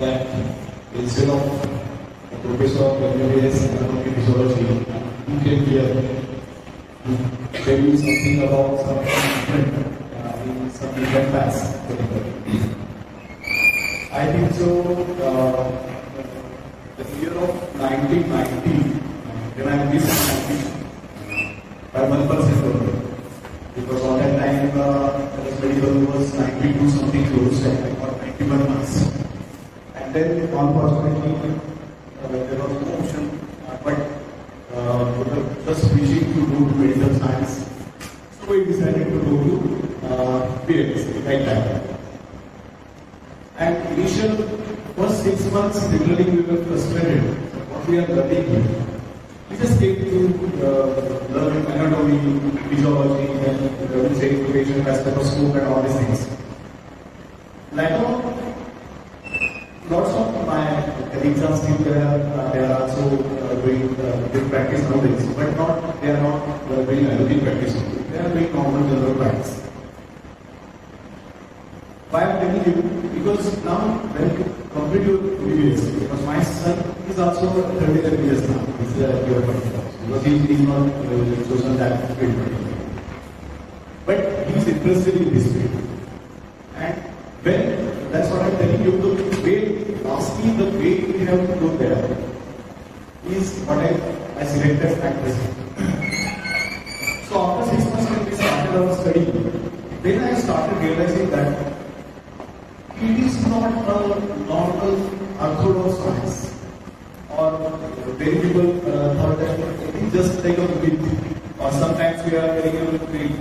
that instead of a professor of MBBS and anatomy physiology, you came here to tell you something about something different uh, in some different class. I think so. Uh, the year of 1990, uh, when I missed by one percent only. Because all that time uh, the medical was 92 something close and I got 91 marks. Then unfortunately uh, there was no option uh, but uh, we were just wishing to do medical science. So we decided to go to uh, PhD right time. And initial first six months literally we were frustrated. What we are learning here. We just came to uh, learn anatomy, physiology, and uh, say patient as stethoscope and all these things. Later on, lots of my colleagues are still there. Uh, they are also uh, doing uh, good practice nowadays, but not they are not doing allopathic practice. They are doing normal general practice. Why I'm telling you? Because now when you complete your MBBS, because my son is also 37 years now. He's a year because he is not chosen that field. But he is interested in this field. When, that's what I'm telling you, the way, lastly, the way we have to go there is what I, I selected at present. So after six months when we started our study, then I started realizing that it is not a normal orthodox science. Or people uh, thought that it is just like a myth. Or sometimes we are getting a pain,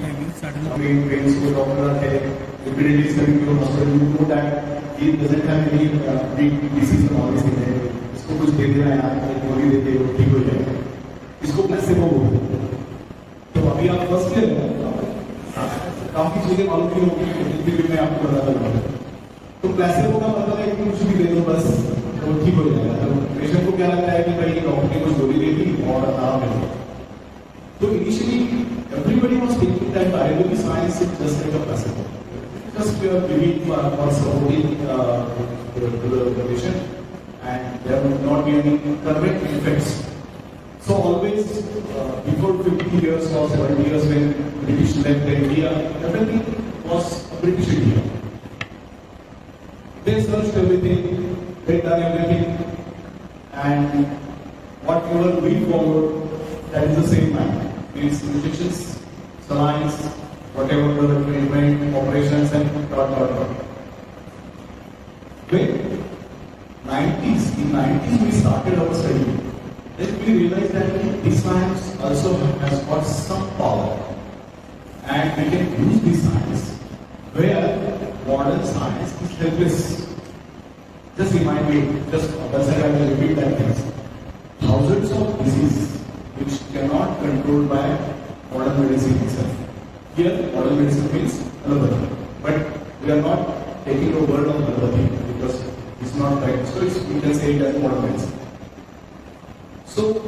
pain, pain, so doctor are telling, immediately sending to hospital, you know that he doesn't have any uh, big disease or these things. इसको कुछ दे देना है आप गोली देते हो ठीक हो जाएगा इसको प्लेसेबो बोलते हैं तो अभी आप फ़र्स्ट ईयर में काफ़ी चीज़ें मालूम नहीं होगी हिंदी में आपको बताता हूँ तो प्लेसेबो का मतलब है कि कुछ भी दे दो बस तो ठीक हो जाएगा तो पेशेंट को क्या लगता है कि भाई डॉक्टर ने कुछ गोली दे दी और आराम गया तो initially everybody was thinking that biology science is just like a placebo. Just we are giving uh, or supporting uh, the, the, the and there will not be any correct effects. So always uh, before 50 years or 70 years when British left India, everything was a British India. They searched everything, they done everything, and whatever we followed, that is the same line. Means injections, salines, whatever the treatment, operations, and dot dot dot. When 90s, in 90s we started our study. Then we realized that this science also has got some power. And we can use this science where modern science is helpless. Just remind me, just once again I will repeat that thing. Thousands of diseases which cannot control by modern medicine itself. Here, modern medicine means allopathy. But we are not taking the word of allopathy because it's not right. So it's, we can say it as modern medicine. So,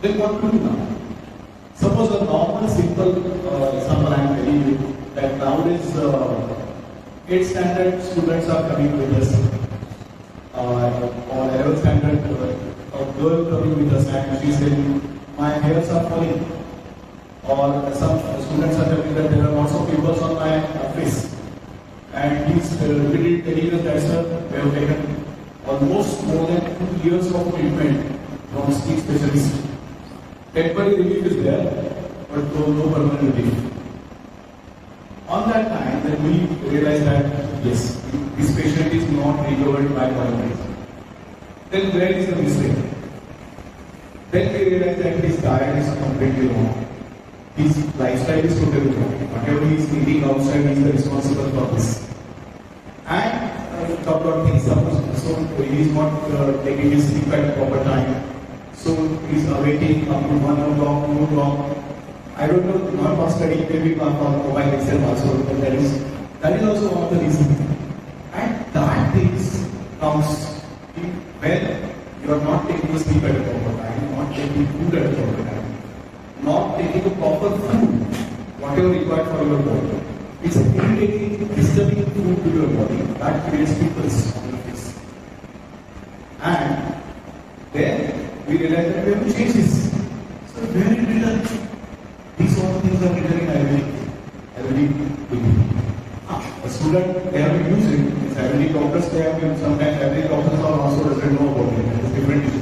then what do now? Suppose a normal, simple uh, example I am telling you that nowadays uh, 8th standard students are coming with us. Student, they have been using family doctors, they have been, sometimes family doctors are also doesn't know about it. It's different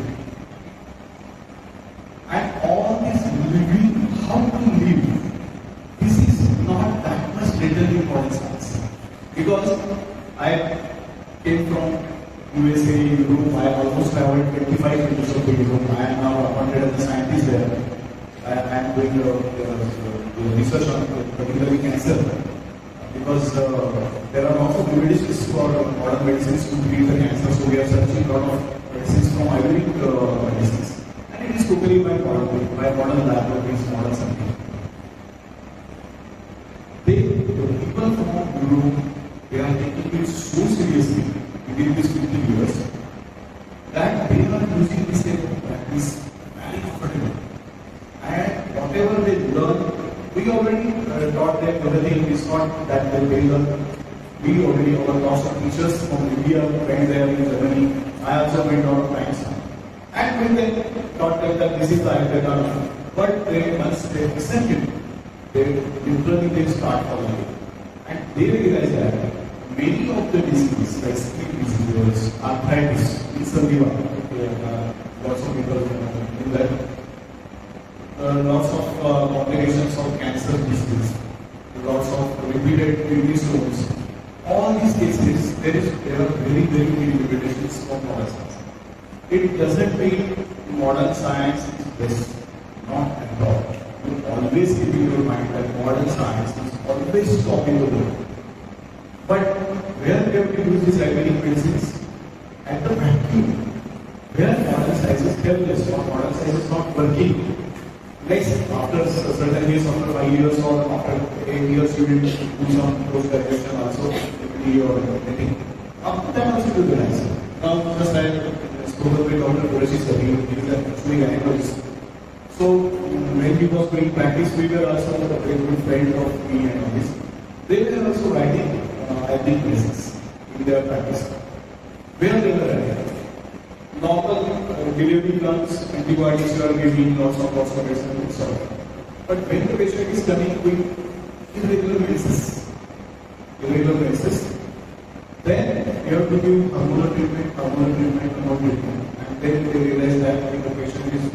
And then they realize that the patient is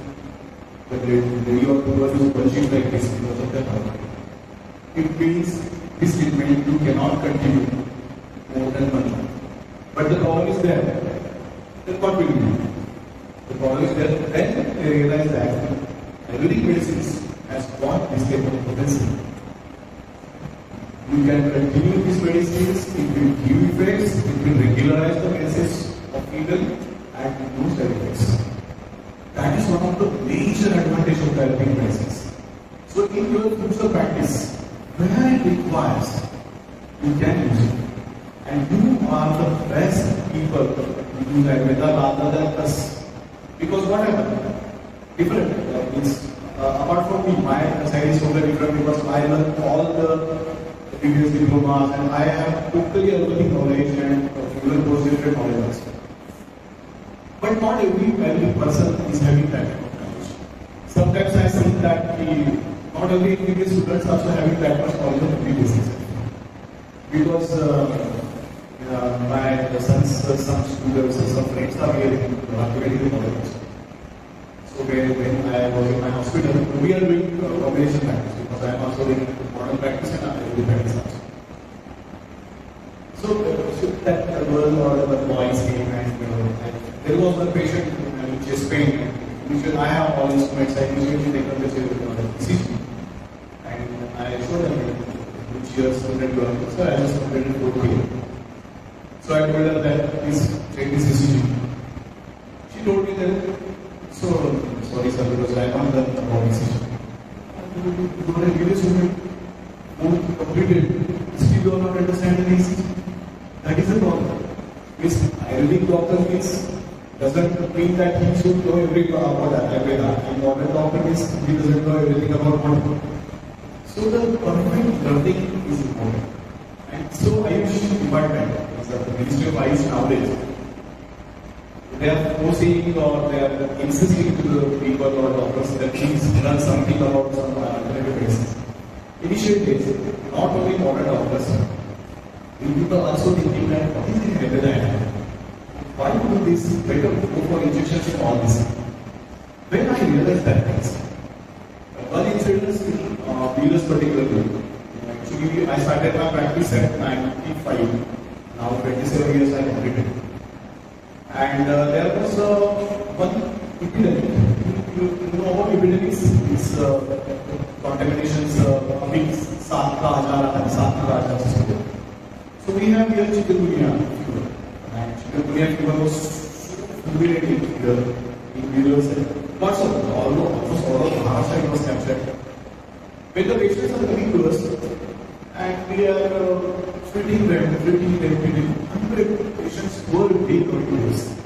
the day of the birth is bulging like this because of the hormone. It means this treatment you cannot continue more than one month. But the problem is there. Then what will do? The problem is there. Then they realize that Ayurvedic medicines has got this type of potency. You can continue these medicines, it will give effects, it will regularize the basis of people and. That is one of the major advantage of Ayurvedic medicines. So in your future practice, where it requires, you can use it. And you are the best people to do Ayurveda rather than us. Because what happened? Different. Uh, means, uh, apart from me, my side is totally different because I learned all the previous diplomas and I have totally Ayurvedic knowledge and uh, even post-graduate knowledge also. But not every, every person is having that kind of knowledge. Sometimes I see that the, not every MBBS students also having that much knowledge of MBBS. Because uh, uh, my sons, uh, some students, some friends are here in Ayurvedic knowledge. So when, when I was in my hospital, we are doing uh, combination practice because I am also doing modern practice and Ayurvedic practice also. So, uh, so that uh, girl or the boys came and, uh, and there was a patient uh, with chest pain. Usually I have all instruments, I usually take up the ECG. And I showed them which years hundred you are. So I just completed 40. So I told her that please take this ECG. She told me that, so sorry sir, because I not done about ECG. You don't have given me completed. Still you are not understanding ECG. That is the problem. Means Ayurvedic doctor means doesn't mean that he should know everything uh, uh, about Ayurveda. And modern doctor means he doesn't know everything about modern. So the perfect learning is important. And so Ayush department, is the Ministry of Ayush nowadays, they are forcing or they are insisting to the people or doctors that please learn something about some alternative. Initial days, not only modern doctors, We people also thinking that what is the heparin? Why do this better go for injections and all this? When I realized that things, one incident in uh, Venus particularly, actually I started my practice at 95, now 27 years I completed. And uh, there was uh, one epidemic. You, know about epidemics? Uh, contaminations, uh, big Satra Ajara and Satra Ajara. So we have here chikungunya fever. And chikungunya fever was fulminating here in videos and lots of, almost all of Maharashtra was captured. When the patients are coming to and we are uh, treating them, treating them, treating 100 patients day continuous.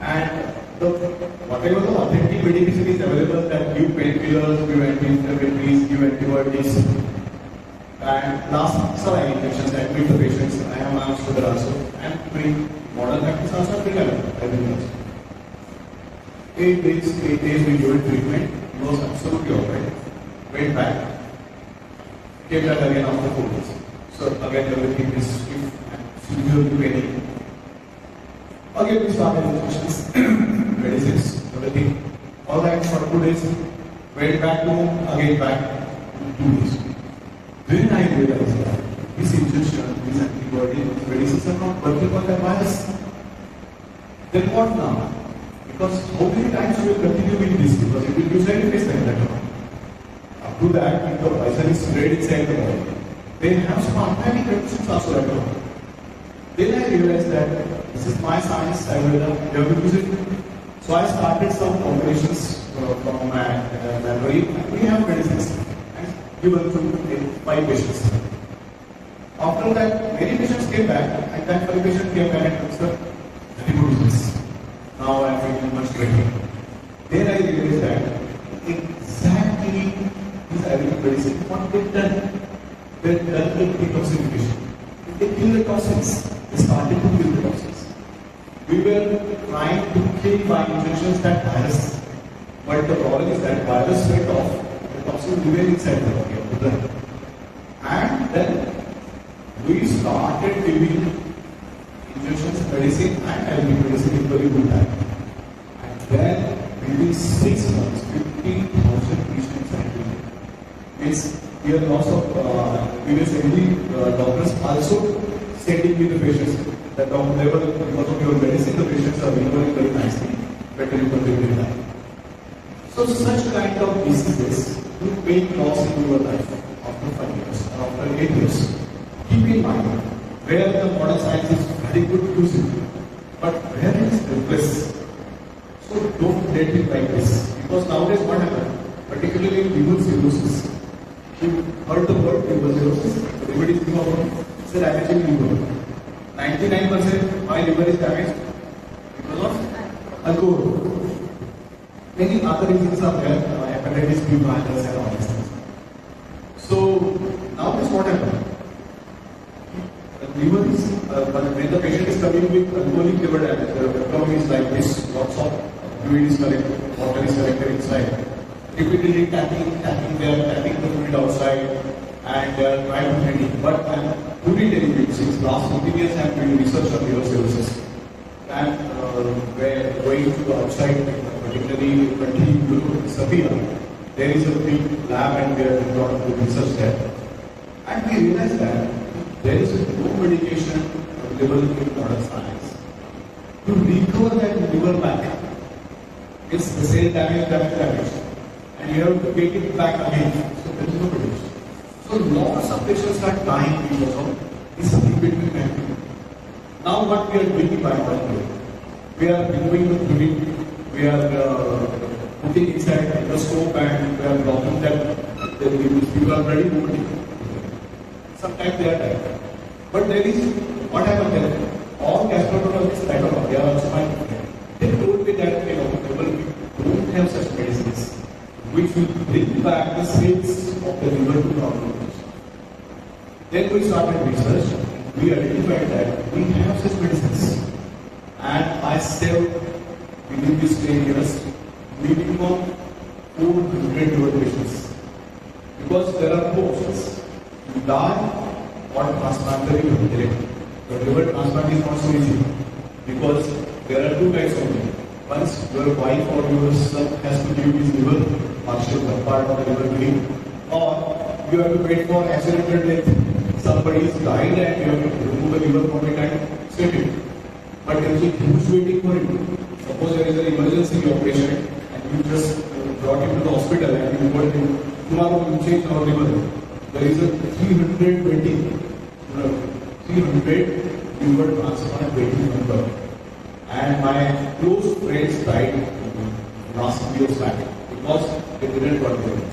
And the, whatever the authentic medication is available that give painkillers, give anti-inflammatories, give antibiotics. And last saline injections, admit the patients. I am asked to the also. And bring modern practice also bring everything else. Eight days, eight days we do treatment. Was absolutely alright. Went back. Came back again after four days. So again everything is and severe pain. Again we started injections, medicines, everything. All right for two days. Went back to again back to two days. Then I realized this injection, these antibiotics, medicines are not working on the virus. Then what now? Because how many times we will continue with this? Because it will be side effects like that. Up to that, if the poison is spread inside the body, they have some organic conditions also like that. Then I realized that this is my science, I will to use it. So I started some combinations uh, from my uh, library. We have medicines and given to five patients. After that, many patients came back, and then five patients came back and said, very good business. Now I am feeling much better. Then I realized that exactly this Ayurvedic medicine, what they done, they done the detoxification. They kill the toxins. They started to kill the toxins. We were trying to kill by injections that virus. But the problem is that virus went off, the toxins remain inside the body of the blood. And then we started giving injections, medicine, and Ayurvedic medicine in very good time. And then within six months, 50,000 patients treated. Means have lots of uh, previous uh, doctors also sending me the patients that doctor level because of your medicine, the patients are recovering very nicely, better recovery time. So such kind of diseases will make loss in your life after five years or after eight years. Keep in mind where the modern science is very good to but where is the helpless. So don't let it like this. Because nowadays what happens, particularly in liver cirrhosis, you heard the word liver cirrhosis, everybody is thinking about it's a damaging liver. 99% my liver is damaged because of alcohol. Many other reasons are there, hepatitis B virus and all these things. So now this what happened? Uh, when the patient is coming with alcoholic liver damage, the problem is like this, lots of fluid is collected, water is collected inside. Repeatedly tapping, tapping there, tapping the fluid outside, and uh, trying to handle it. But I'm truly telling you, since last 15 years I'm doing research on liver services. And uh, where going to the outside, particularly in country Europe, Safia, there is a big lab and we are doing a lot of research there. And we realized that there is no medication available in modern science to recover that liver back. It's the same damage, damage, damage. And you have to get it back again. So there is no medication. So lots of patients are dying because of this them. Now what we are doing by one we are removing the fluid, we are uh, putting inside the scope and we are blocking them. Then we, people are ready moving. Sometimes they are dying. But there is, what happens there? All gastroenterologists, don't know, they are also my They told me that, you know, people don't have such medicines which will bring back the cells of the liver to normal. Then we started research. We identified that we have such medicines. And I saved within these 10 years, minimum 400 liver patients. Because there are options. You die or transplant the liver transplant is not so easy because there are two types of liver. Once your wife or your son has to give his liver, partial part of the liver giving, or you have to wait for accidental death. Somebody is died and you have to remove the liver from it and save it. But there is a huge waiting for it. Suppose there is an emergency operation and you just brought him to the hospital and you told him, tomorrow you change our liver. There is a 320, uh, 300 liver transplant waiting number. And my close friends died last years back because they didn't got the liver.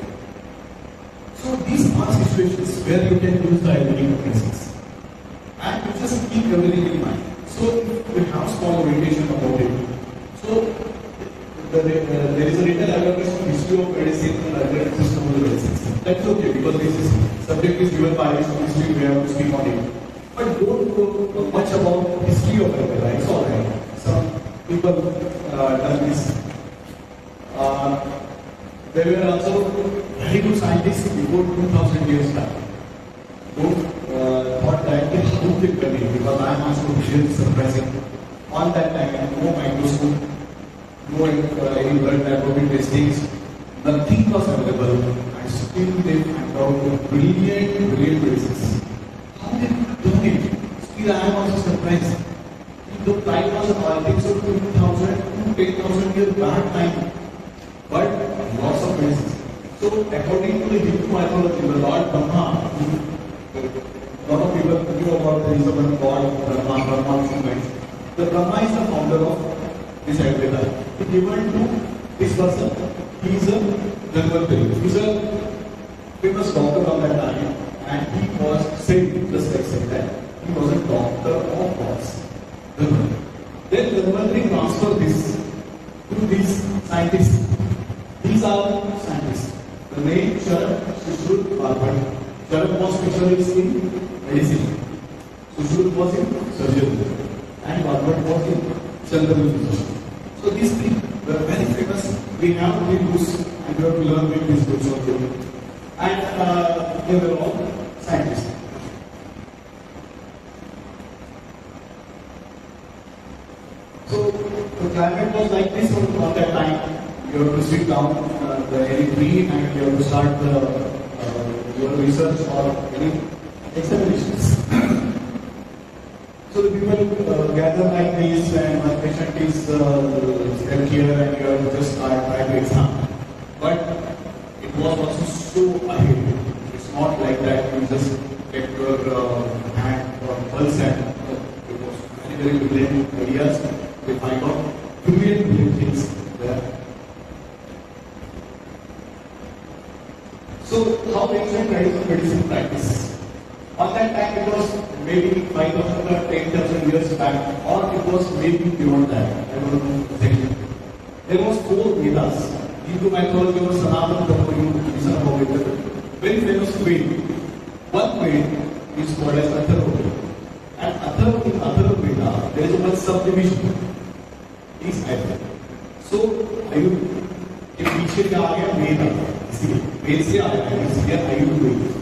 So these are situations where you can use the ability principles. And you just keep everything in mind. So you have small orientation about it. So the, uh, there is a written awareness of history of medicine and alternative system of medicine. That's okay because this is subject is given by history, we have to speak on it. But don't know much about history of Ayurveda. It's alright. Some people uh, done this. Uh, there were also very good scientists before 2000 years back who uh, thought that how they can because I am also really surprising. On that time, no microscope, no uh, any blood laboratory testings, nothing was available, and still they found out brilliant, brilliant medicines. How they done it? Still, I am also surprised. The time was, I think so, 2000 to 10,000 years back time but lots of medicines. So according to the Hindu mythology, the Lord Brahma, a lot of people knew about the reason of God, Brahma, Brahma. The Brahma is the founder of this Ayurveda. He given to this person. He is a Dhanvantari. He is a famous doctor on that time and he was saying just like said that, he was a doctor of gods. Then Dhanvantari transferred this to these scientists. These are scientists. The name Sharan Sushruth Bharpani. Sharan was specialist in medicine. Sushruth was in surgery. And Bharpani was in general physician. So these three were very famous. We have to read books and we have to learn with these books. And uh, they were all scientists. So the climate was like this on that time. You have to sit down uh, the any tree and you have to start the, uh, your research or any examinations. So the people uh, gather like this and one patient is uh, here and you have just start trying to exam. But it was also so ahead. It's not like that you just get your uh, hand or pulse and uh, it was very very brilliant ideas. They find out brilliant brilliant things there. So how ancient traditional medicine practice? On that time it was maybe 5,000 or 10,000 years back or it was maybe beyond that. I don't know exactly. There was four Vedas. Hindu mythology was Sanatana Dharma, you listen about it. Very famous Ved. One Ved is called as Atharva. And Atharva, in Atharva Veda, there is one subdivision. Is Ayurveda. So, Ayurveda. के पीछे क्या आ गया वेद आ गया इसलिए वेद से है Ayurveda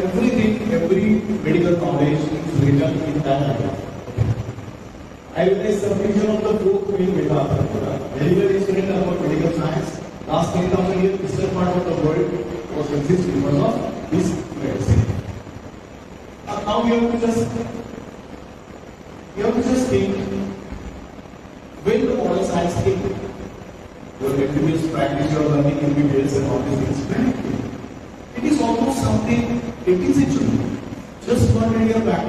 everything every medical knowledge is written in that ayurveda ayurveda is subdivision of the fourth main veda medical is written about medical science. Last 10000 years eastern part of the world was exist because of this medicine now we have to just you have to just think when the modern science came your MBBS practice, your learning MBBS and all these things. It is almost something 18th century, just 100 years back.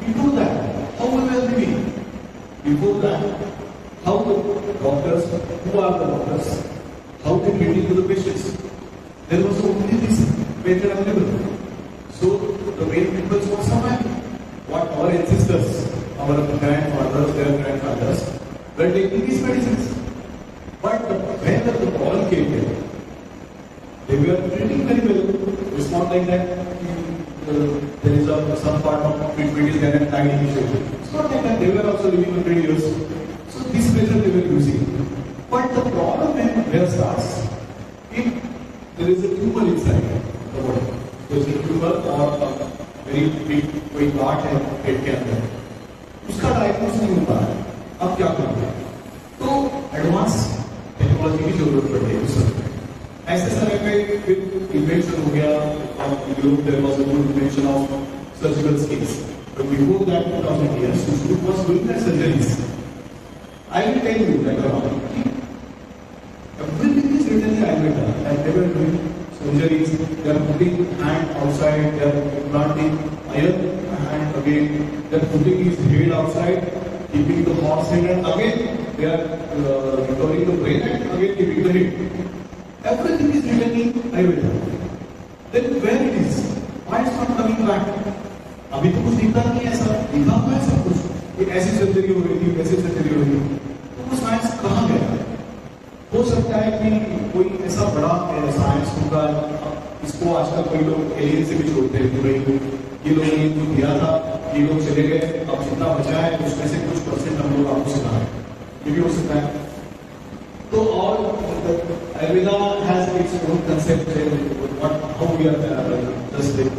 Before that, how we were living? Before that, how the doctors, who are the doctors, how they treating to the patients. There was only this method available. So the main people were surviving. What our ancestors, our grandfathers, their grandfathers, were taking these medicines. But when the ball came here, they were treating very well. It's not like that uh, there is a, some part of treatment is there and tiny issue. It's not like that. They were also living 100 years. So this method they were using. But the problem in where starts, if there is a tumor inside the body, there is a tumor or a very big कोई गांठ है पेट के अंदर उसका diagnose नहीं होता है अब क्या करेंगे तो एडवांस टेक्नोलॉजी की ज़रूरत पड़ती है ऐसे समय पे फिर इन्वेंशन हो गया Europe there was a good invention of surgical skills but before that 2000 years Sushrup was doing their surgeries I will tell you later on everything is written in Ayurveda that they were doing surgeries they are putting hand outside they are implanting iron hand again they are putting his head outside keeping the horse head and again they are uh, recovering the brain and again keeping the head Everything is in Ayurveda. Then where it is? Why it's not coming back? अभी तो कुछ दिखता नहीं है ऐसा दिखा हुआ है सब कुछ। कि ऐसी सर्जरी हो रही थी, वैसी सर्जरी हो रही तो वो साइंस कहाँ गया? हो सकता है कि कोई ऐसा बड़ा साइंस होगा इसको आजकल कोई लोग एलियन से भी छोड़ते हैं कि भाई ये लोग ये जो दिया था, ये लोग चले गए, अब जितना बचा है, उसमें से कुछ परसेंट हम लोग आपको सिखा रहे ये भी हो सकता है। Concept what how we are uh, just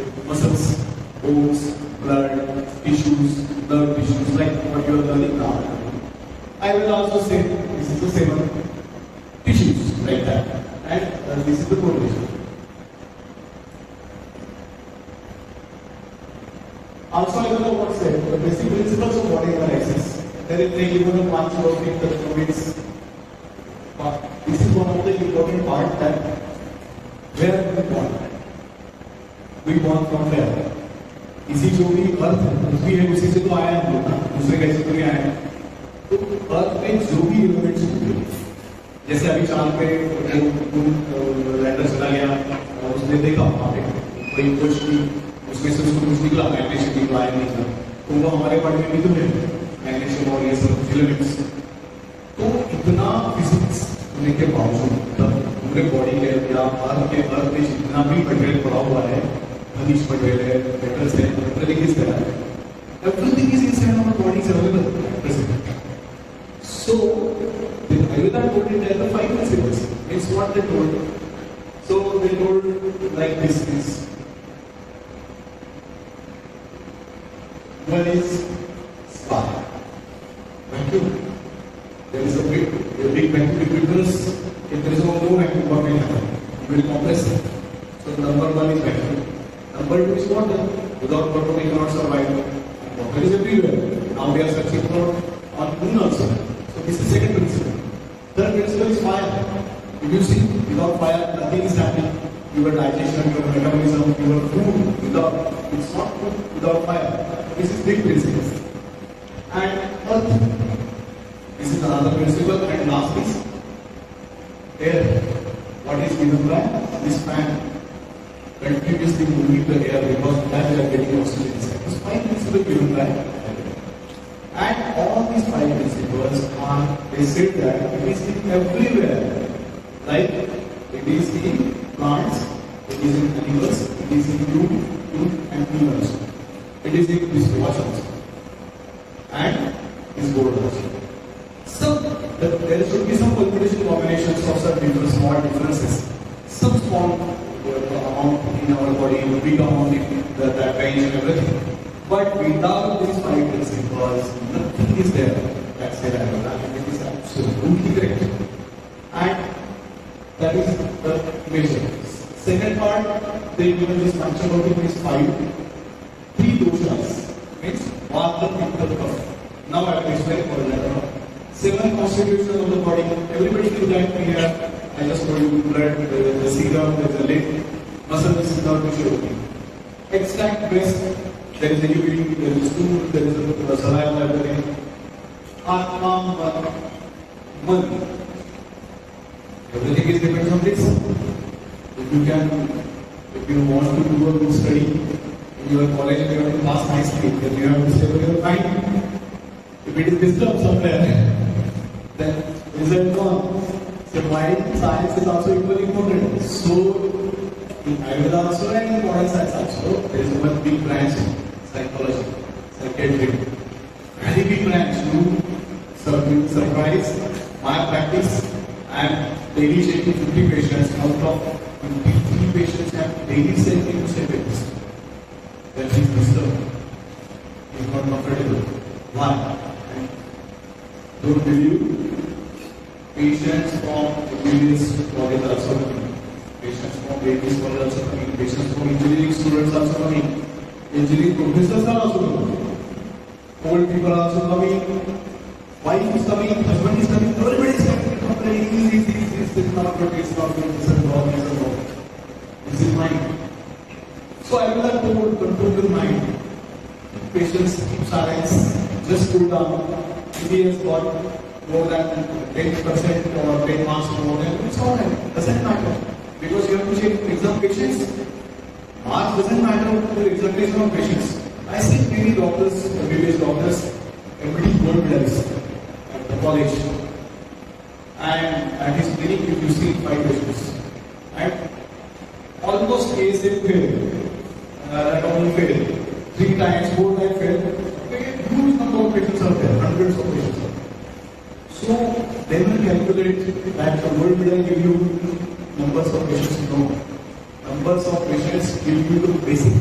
By this fan? Continuously moving the air because that we are getting oxygen inside. This five principle given by and all these five principles are, they said that it is in everywhere. Like it is in plants, it is in animals, it is in you, you and humans. It is in this watch also. And this board also. So the, there should be some permutation combinations of some different small differences. Some small amount in our body, big amount in the, that range and everything. But without these five principles, nothing is there. That's the and it is absolutely correct. And that is the measure. Second part, they given this function of it is five. Three doshas means Vata, Pitta, Kapha. Now I will explain for that. Seven constitutions of the body. Everybody knows that we have. I just told you blood, the, the serum, there is a leg, muscle, is not which Extract waste there is a urine, there is stool, there is a, a saliva, everything. Atma, money. Everything is depends on this. If you can, if you want to do a good study in your college and you have to pass nicely, then you have to stay your mind. If it is disturbed somewhere, then result gone. So mind science is also equally important. So in Ayurveda also and in modern science also, there is one big branch psychology, psychiatry. Very big branch. You sur- surprise my practice. I'm daily checking 50 patients. Out of 53 patients have daily seconds. That is disturbed. He's not comfortable. Why? Don't believe patients from various college also coming. Patients from various college also coming. Patients from engineering students also coming. Engineering professors are also coming. Old people are also coming. Wife is coming, husband is coming, everybody is coming, complaining, this, this, this is not good, it's not good, this is wrong, this is wrong. This is mind. So I will have to control your mind. Patience, keep silence, just cool down. He has got more than 10% or 10 marks more than, it's alright, doesn't matter. Because you have to check exam patience. Marks doesn't matter the examination of patients. I see many doctors, MBBS doctors, MD gold medalists at the college. And at his clinic, if you see five patients. And almost they fail. Uh, that only fail. Three times, four times they will calculate that the world will give you numbers of patients no. Numbers of patients give you the basic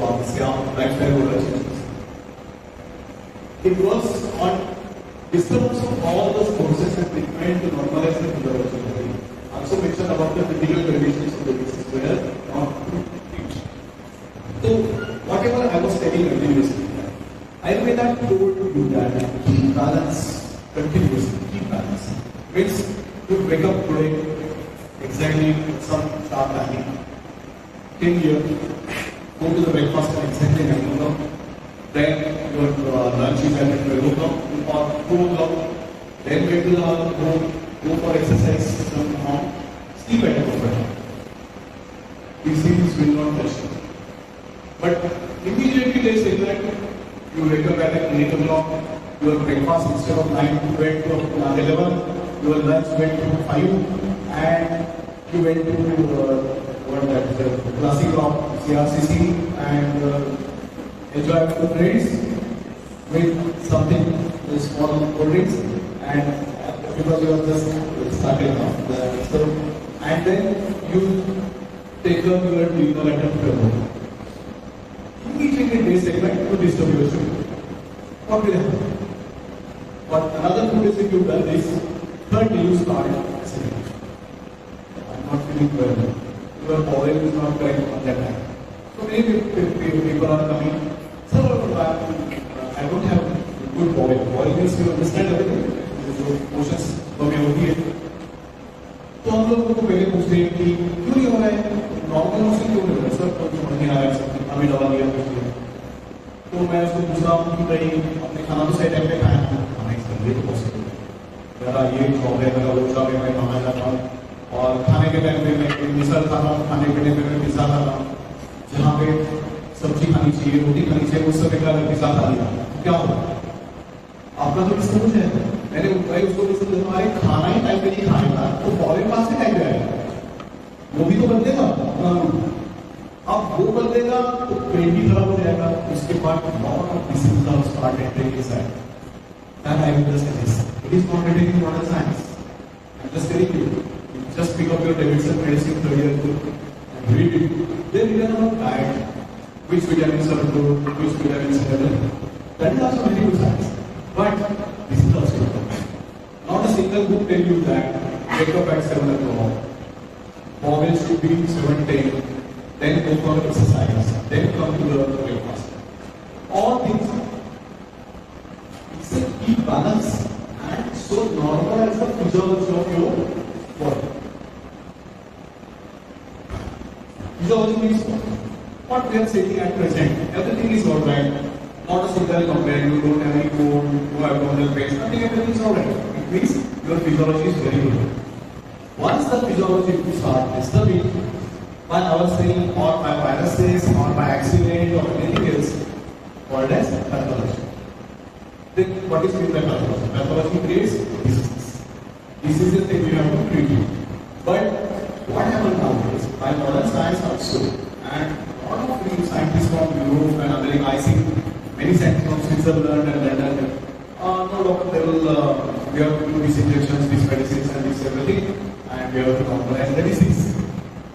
from Siam Maxwell It works on disturbance of all those forces and we to normalize the physical energy. Also mentioned about the physical conditions of the disease where not So whatever I was telling earlier, able to do that keep balance continuously, keep balance. Means to wake up today exactly some star planning, 10 years, go to the breakfast at exactly 9 o'clock, then your uh, lunch is at 12 o'clock or 2 o'clock, then get to the home, go for exercise somehow, sleep at a comfort. These things will not touch you. But immediately they say that you wake up at 8 o'clock, your breakfast instead of 9 went to 11, your lunch went to 5, and you went to uh, what that uh, classic rock, CRCC, and uh, enjoy the friends with something, small cold and because you are just starting off. The, so, and then you take up your dinner at a home. Immediately they like, to disturb your. What will happen? But another two days if you done this, third you start I'm not feeling well. Your bowel is not correct on that time. So many people are coming, sir, I don't have good boil. Boil means you understand everything. जो motions हमें होती है तो हम लोग को पहले पूछते हैं कि क्यों नहीं हो रहा है? नॉर्मल मोशन क्यों नहीं हो रहा सर तो समझ नहीं आ रहा है सब हमें दवा दिया तो मैं उसको पूछ रहा हूँ कि भाई अपने खाना तो सही टाइम पे खाया? खाना ही सही तो पॉसिबल मेरा ये प्रॉब्लम है वो सब है मैं खाता हूँ। और खाने के टाइम पे मैं मिसल खाता खाने के टाइम पे मैं पिज्जा खाता हूँ। जहाँ पे सब्ज़ी खानी चाहिए, रोटी खानी चाहिए, उस समय का पिज्जा खा लिया क्या होगा आपका तो समझ है मैंने भाई उसको हमारे खाना ही टाइम पे नहीं खाएगा तो फॉरन पास से टाइम पे आएगा वो भी तो बदलेगा अब वो बदलेगा तो पेट भी खराब हो जाएगा। उसके बाद lot of disease are start entering will just say this. It is not written in modern science. I'm just telling you. you just pick up your Davidson medicine third year. Book and read it. They written about diet, which we vitamins are good, which we vitamins better. That is also very good science. But this is also good. Not a single book tells you that wake up at 7 o'clock. Vowels should be 7 10, then go for exercise, then come to the breakfast. All things it's a key balance and so normal as the physiology of your body. Physiology means what we are saying at present. Everything is alright. Not a single complaint, you don't have any cold, no abdominal pain, nothing, everything is alright. It means your physiology is very good. Once the physiology will start disturbing by our saying or by viruses or by accident or anything else, called as pathology. Then what is meant by pathology? Pathology creates diseases. Diseases that we have to treat. But what happened nowadays, by modern science also, and a lot of new scientists from Europe and America, I see many scientists from Switzerland and London, uh, no they will, uh, we have to do these injections, these medicines and this everything, and we have to the disease.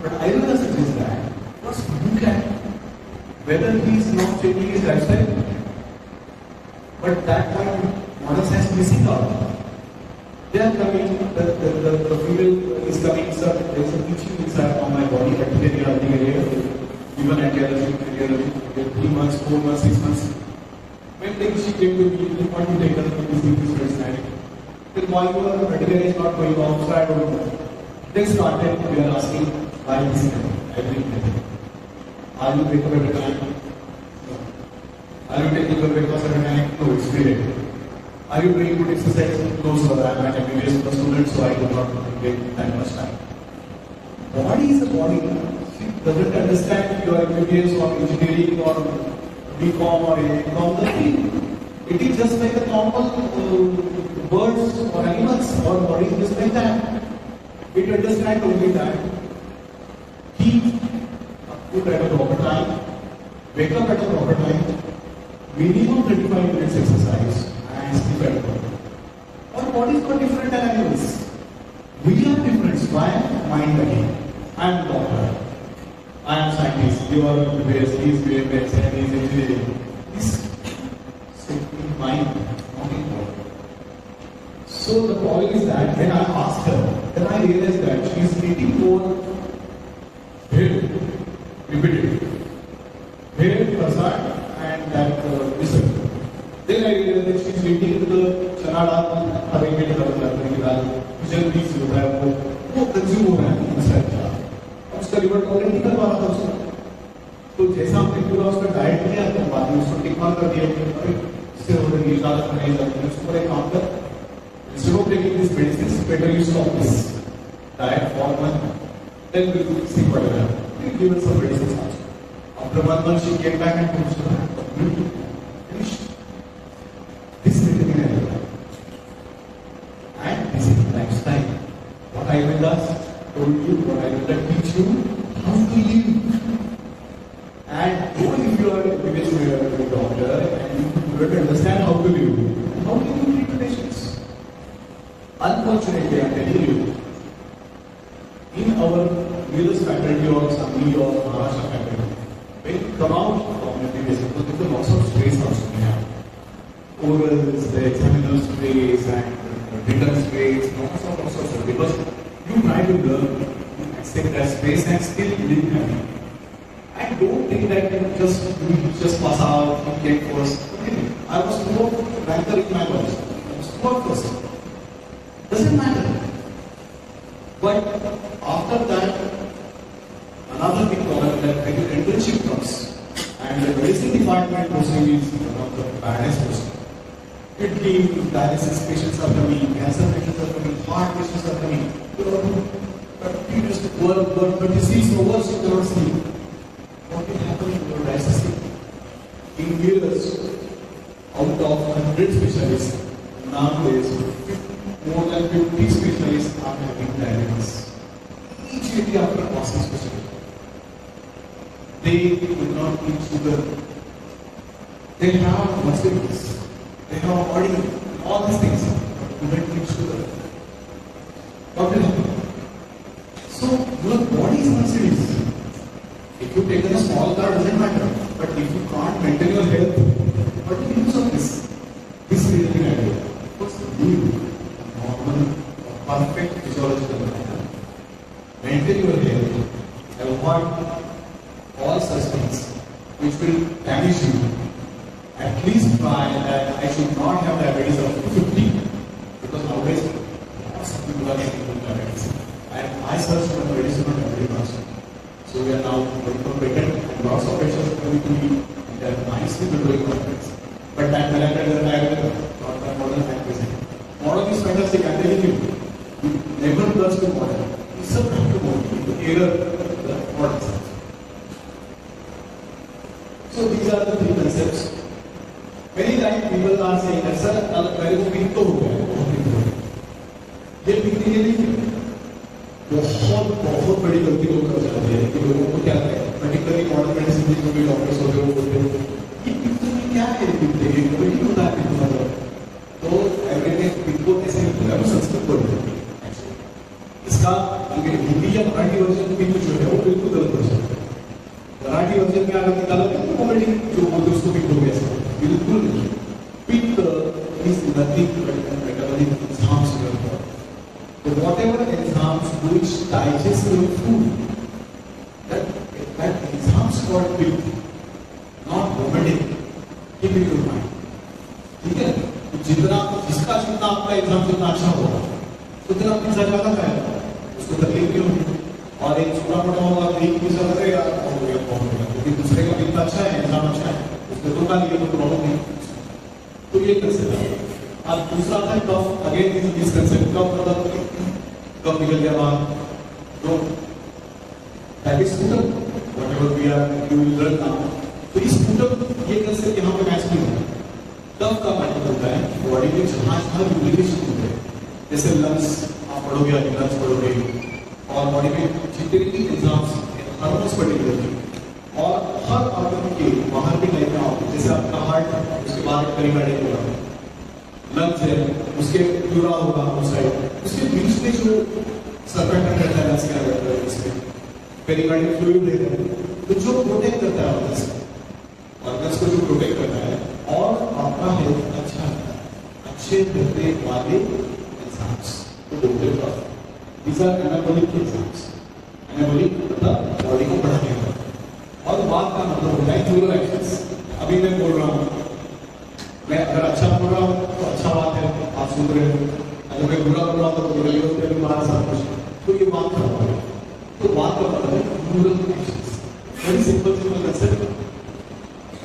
But I will suggest that, first look at whether he is not changing his lifestyle but that point, modern science missing out. They are coming, the, the, the, the female is coming, sir, there is a teaching inside on my body, bacteria, bacteria, even anti-allergy, anti-allergy, three months, four months, six months. When then she came to me, they want to take her to this this personality. The molecular bacteria is not going off, so I don't know. They started, we are asking, why this happening? Everything. Are you at a time? No. Are you taking your breakfast at a time? No, it's great. Are you doing good exercise? No, sir. I'm an MBBS student, so I do not take that much time. Body is a body. Doesn't understand your MBBS or engineering or BCom or ACom. It is just like a normal uh, birds or animals or is just like that. It understands only that. Keep food at a proper time, wake up at a proper time, minimum 35 minutes exercise and sleep at home. Our bodies are different than animals. We are different. Why? Mind again. I am doctor. I am scientist. You are various these various and these engineering. This simply mind, not body. So the point is that when I asked her, then I realized that she is eating more very repeatedly. Then we would see for a while. We some races. After one month, she came back and told please try that uh, I should not have diabetes of 50 because always people are getting with diabetes. And I search for the medicine every. So we are now going for patent and lots of patients are going to be they're nicely doing complex. But that collected the diagram, not the model had present. Model is fantastic, I'm telling you. Never trust the model. It's a problem, error. और yellow पे भी बात सब कुछ तो ये बात का मतलब तो बात का मतलब है rural very simple simple concept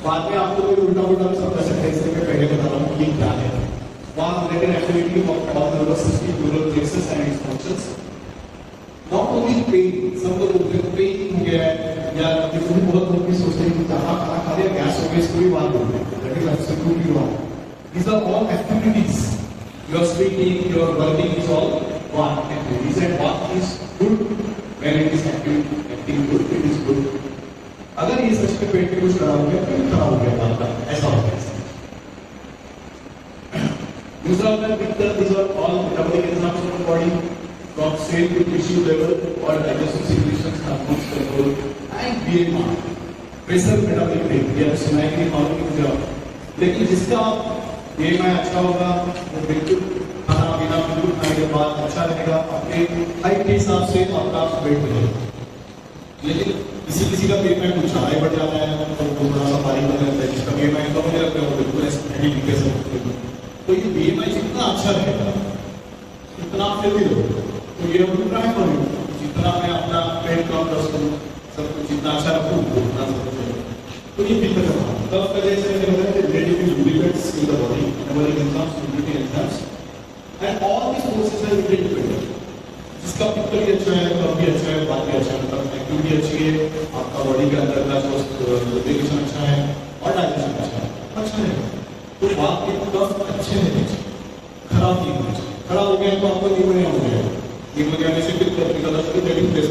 बाद में आपको कोई उल्टा उल्टा भी समझा सकते हैं इसलिए मैं पहले बता रहा हूँ ये क्या है one related activity of our nervous system, neural places and its functions. Not only pain, some लोग बोलते हैं pain हो गया है या डिफरेंट बहुत लोग भी सोचते हैं कि जहाँ खाना खा लिया गैस हो गया इसको भी बात बोलते हैं that is absolutely wrong these are all activities your speaking, your working is all one. And the reason one is good when it is active, acting good, it is good. अगर ये सच में पेट यूज़ खराब हो गया पेट खराब हो गया बाल का ऐसा हो गया दूसरा होता है big turn these are all metabolic enzymes in the body from cell to tissue level or digestive secretions hormones control and BMR pressure metabolic rate ये आप सुनाएँगे मालूम नहीं लेकिन जिसका आप ये मैं अच्छा होगा तो बिल्कुल खाना पीना बिल्कुल खाने के बाद अच्छा रहेगा, आपके हाइट के हिसाब से आपका वेट हो जाएगा। लेकिन किसी किसी का पेमेंट कुछ हाई बढ़ जाता है तो थोड़ा सा भारी बन जाता है, जिसका पेमेंट तो मुझे लगता है वो बिल्कुल एस्थेटिक के साथ तो ये बी एम आई जितना अच्छा रहेगा इतना आप फिर भी दो तो ये हम ट्राई करूँ जितना मैं अपना पेट कम कर सकूँ, सब कुछ जितना अच्छा रखूँ, उतना सब कुछ तो ये दिक्कत है। तब का जैसे मैंने बताया कि relatively lubricates in the body, metabolic enzymes, lubricant enzymes, and all these processes are interdependent. जिसका पिक्चर भी अच्छा है कब भी अच्छा है बात भी अच्छा है मतलब एक्टिविटी अच्छी है आपका बॉडी के अंदर का लुब्रिकेशन अच्छा है और डाइजेशन अच्छा है अच्छा है। तो बात के कफ अच्छे चाहिए खराब नहीं होने चाहिए। खराब हो गया तो आपको निमोनिया हो गया। निमोनिया में से फिर निकल सकते गेटिंग प्लेस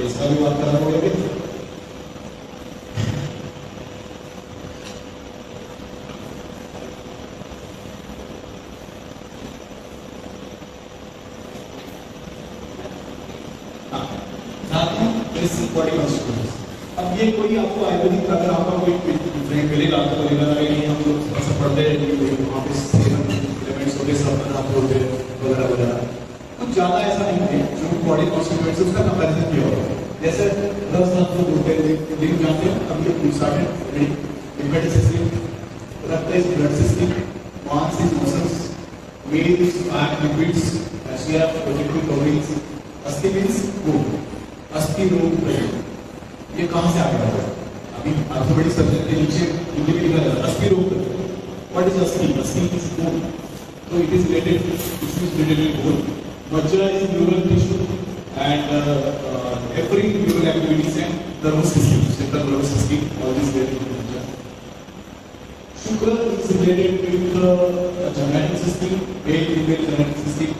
इसका भी बात करना पड़ेगा अब ये कोई आपको आयुर्वेदिक अगर आपका कोई फ्रेंड मिलेगा तो बोलेगा नहीं हम लोग ऐसा पढ़ते हैं वहाँ पे सेवन एलिमेंट्स होते सब बनाते होते वगैरह वगैरह कुछ ज़्यादा ऐसा नहीं है जो बॉडी उसका कंपैरिजन होगा जैसे रस आप लोग होते हैं दिन जानते हैं अभी ये स्टार्टेड लिम्फेटिक सिस्टम रक्त इज़ ब्लड सिस्टम मांस is muscles meat is fat lipids Asia protective coverings अस्थि मींस बोन अस्थि रोग ये कहाँ से आ गया अभी आर्थोपेडिक सर्जन के नीचे हिंदी में लिखा है, अस्थि रोग व्हाट इज़ अस्थि? अस्थि is bone it is related this is related to bone Majra is neural tissue and uh, uh, every neural activities and nervous system, central nervous system, all these to Majra. Sugar is related with the uh, genetic system, male female genetic system.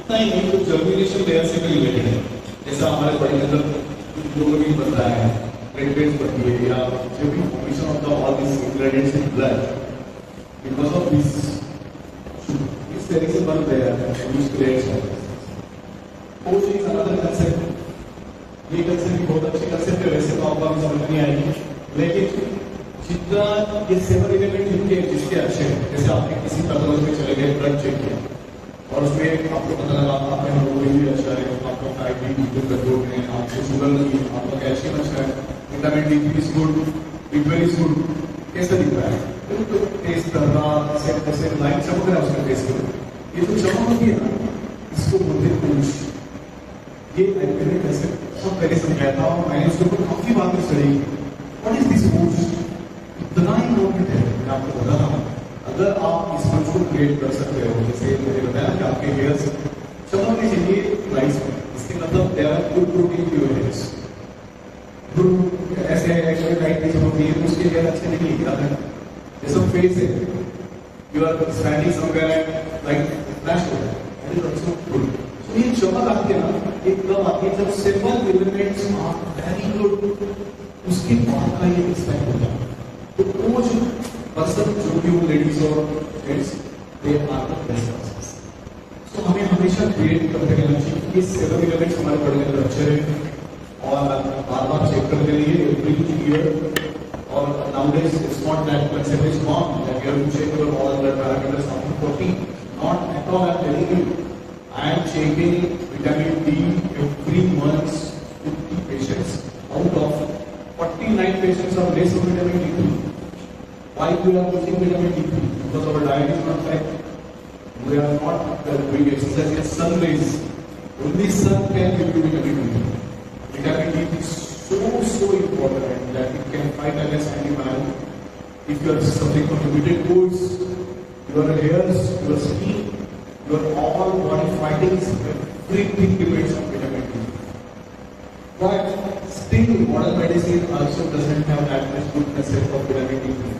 इतना ही नहीं तो germination layer से भी related है जैसा हमारे body के अंदर हीमोग्लोबिन बनता है ब्लड बनती है या जो भी formation of the all this ingredients in blood because of this इस तरीके से बन गया है use creates coach is another concept ये कंसेप्ट बहुत अच्छे कंसेप्ट है वैसे तो आपको अभी समझ नहीं आएगी लेकिन जितना ये सेवन एलिमेंट जिनके जिसके अच्छे हैं जैसे आपने किसी पैथोलॉजी में चले गए ब्लड चेक किया और उसमें आपको पता लगा आपका हीमोग्लोबिन भी अच्छा है आपका भी कंट्रोल है आपको शुगर नहीं है आपका कैल्शियम अच्छा है vitamin D is good B is good कैसा दिख रहा है बिल्कुल टेस्ट कर रहा ऐसे ऐसे लाइन चमक रहा है उसका टेस्ट ये तो चमक होती है ना इसको बोलते हैं ये मैंने कैसे सब पहले समझाया था और मैंने उसके ऊपर काफ़ी बातें चढ़ी व्हाट इज़ दिस मूव्स इतना ही इम्पोर्टेंट है, मैं आपको बता रहा हूँ। अगर आप इस मंच को क्रिएट कर सकते हो, जैसे मैंने बताया कि आपके हेयर्स चमकने चाहिए राइस में। इसके मतलब they are good protein hairs ऐसे एक्चुअली लाइट नहीं चमकती है तो उसके हेयर अच्छे नहीं याद है। जैसे फेस है। You are standing somewhere and light flash हो रहा आल्सो गुड ये चमक आती है ना एकदम आती है जब simple elements are very good उसके बाद का ये एक्सपेक्ट होता है तो वो जो पर्सन जो भी वो लेडीज़ और gents they are the best तो हमें हमेशा क्रिएट करते रहना चाहिए ये सेवन एलिमेंट्स हमारे बड़े अंदर अच्छे रहे और बार बार चेक करते रहिए एवरी ईयर और nowadays it's not that concept is gone that you have to check your all the parameters after 40 not at all, I'm telling you I am checking vitamin D every month 50 patients. Out of 49 patients are less of vitamin D3. Why we are using vitamin D3? Because our diet is not correct. We are not doing exercise in sun rays. Only sun can give you vitamin D3. Vitamin D3 is so so important that it can fight against antibiotic. If you are suffering from repeated colds, your hairs, your skin your all body findings, everything depends on vitamin D. But still, modern medicine also doesn't have that much good concept of vitamin D.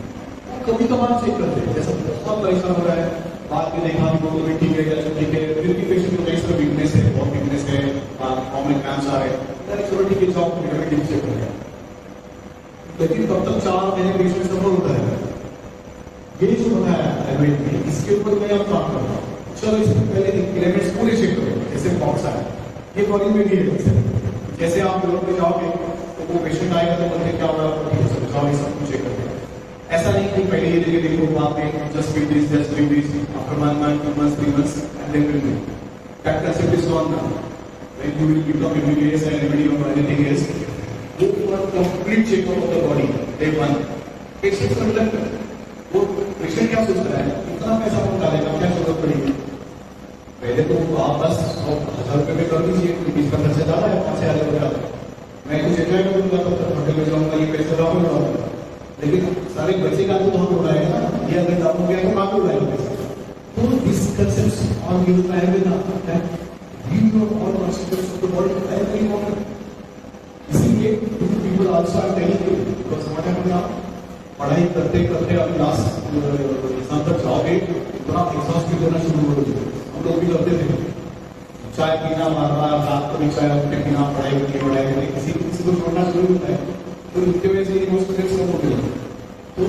कभी कभार check करते हैं जैसा बहुत परेशान हो रहा है बाद में देखा भी बोलो ठीक है या ठीक है फिर भी पेशेंट को कहीं वीकनेस है बहुत वीकनेस है कॉमन कैंप्स आ रहे हैं चलो ठीक है जॉब विटामिन डी चेक कर लेकिन तब तक चार महीने पेशेंट सफ़र होता है ये जो बताया आयुर्वेद में इसके ऊपर मैं अब काम कर रहा हूँ चलो इसमें पहले एलिमेंट्स पूरे चेक करो जैसे बॉक्स आया ये फॉरिन में भी है जैसे आप यूरोप में जाओगे तो वो पेशेंट आएगा तो बोलते क्या हुआ ठीक है सर जाओ ये सब कुछ चेक करते हैं ऐसा नहीं कि पहले ये देखिए देखो, वहाँ पे just give this just give this after one month two months three months and then will do that concept is gone now when you will become immediate and remedy or anything else go for complete checkup of the body, day one patient का मतलब वो patient क्या सोचता है? इतना पैसा कौन डालेगा? क्या ज़रूरत पड़ेगी? पहले तो आप बस सौ हज़ार रुपये में कर दीजिए क्योंकि इसका खर्चा ज़्यादा है पाँच हज़ार रुपया मैं कुछ एंजॉय करूँगा तो होटल में जाऊँगा, ये पैसे लाऊँगा लेकिन सारे बच्चे का तो हम उड़ाएगा ना, ये अगर आपको क्या तो आप पैसे। तो this concept on you plan with ना you know all consequences of the body very very important इसीलिए are telling you because what happened now पढ़ाई करते करते अभी लास्ट जाओगे इतना एग्जॉस्टिव होना शुरू हो हम लोग भी करते थे। चाय पीना, मारना, रात को भी चाय के पीना, पढ़ाई करनी पढ़ाई करनी किसी किसी को छोड़ना शुरू होता है। तो उनके वजह से मोस्ट स्टूडेंट्स हो। तो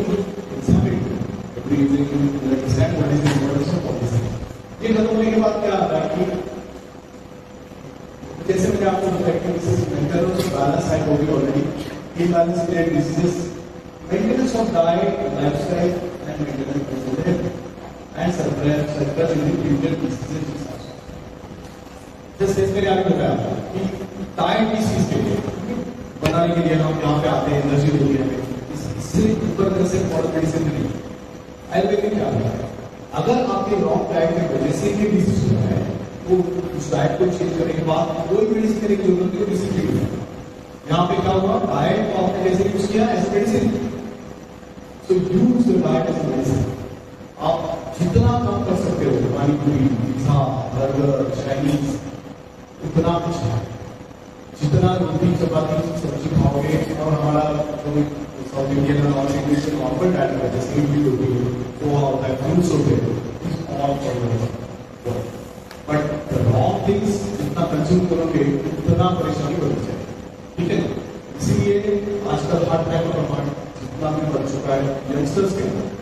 the importance of policy ये खत्म होने के बाद क्या आता है कि जैसे मैंने आपको बताया balance already maintenance of diet lifestyle and maintenance of health and circular circular individual diseases जैसे मैंने आपको बताया कि डाइट किस चीज़ के लिए बनाने के लिए हम यहाँ पे आते हैं एनर्जी होती है इससे ऊपर तरह से फॉर मेडिसिन नहीं। आयुर्वेदिक क्या है? अगर आपके रॉन्ग डाइट की वजह से ये डिज़ीज़ हो रहा है तो उस डाइट को चेंज करने के बाद कोई मेडिसिन करने की ज़रूरत नहीं डिसीज ठीक है। यहाँ पे क्या हुआ? डाइट को आपने जैसे यूज़ किया? As medicine so use the diet as medicine आप कम कर सकते हो पानी पूरी पिज्जा बर्गर चाइनीज़ उतना कुछ है जितना रोटी चपाती सब्ज़ी खाओगे और हमारा साउथ इंडियन और नॉर्थ इंडियन से नॉर्मल डाइट है जैसे इडली होती है पोहा होता है फ्रूट्स होते हैं बट रॉन्ग थिंग्स जितना कंज्यूम करोगे उतना परेशानी बढ़ जाएगी। ठीक है इसीलिए आजकल हार्ट अटैक का प्रमाण जितना भी बढ़ चुका है यंगस्टर्स के अंदर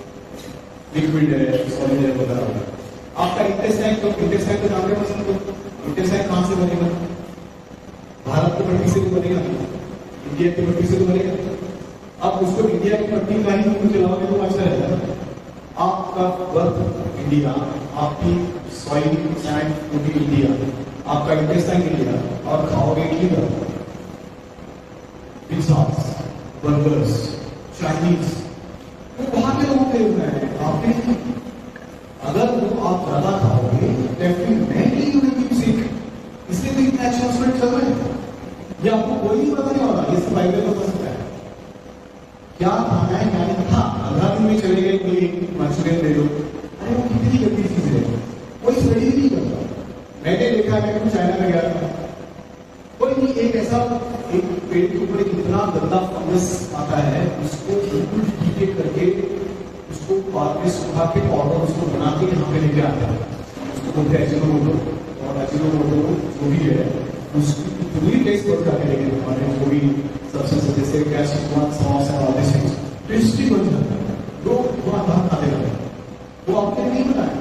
लिक्विड है सॉलिड है वगैरह आपका इंटेस्टाइन तो इंटेस्टाइन तो जानते हो सबको इंटेस्टाइन कहाँ से बनेगा? भारत की मट्टी से तो बनेगा इंडिया की मट्टी से तो बनेगा अब उसको इंडिया की मट्टी का ही मुँह चलाओगे तो अच्छा रहता है। आपका बर्थ इंडिया आपकी सॉइल सैंड पूरी इंडिया आपका इंटेस्टाइन इंडिया और खाओगे का पिज्जास बर्गर्स चाइनीज़ वो वहाँ के लोगों के हुए हैं। आपने अगर वो आप ज़्यादा खाओगे इसलिए तो इतने अच्छे हॉस्पिटल चल रहे हैं। ये आपको कोई नहीं पता नहीं होगा ये सब बाइबल में सकता है। क्या खाना है, क्या नहीं? हाँ पंद्रह दिन में चले गए कोई मंचूरियन ले लो। अरे वो कितनी गंदी चीज़ है। कोई स्टडी नहीं करता। मैंने देखा है, मैं चाइना में गया था। कोई नहीं, एक ऐसा, एक पेड़ के ऊपर इतना गंदा फंगस आता है, उसको बिल्कुल करके उसको बाद में सुखा के पाउडर उसको बना के यहाँ पे लेके आते हैं। उसको बोलते हैं अजीनोमोटो और अजीनोमोटो जो भी है। उसकी पूरी टेस्ट कर जाके लेके हमारे जो भी सबसे जैसे क्या सॉस है और दिस टेस्टी बन जाता है। लोग थोड़ा कहा खाते रहते हैं। वो आपने नहीं बताया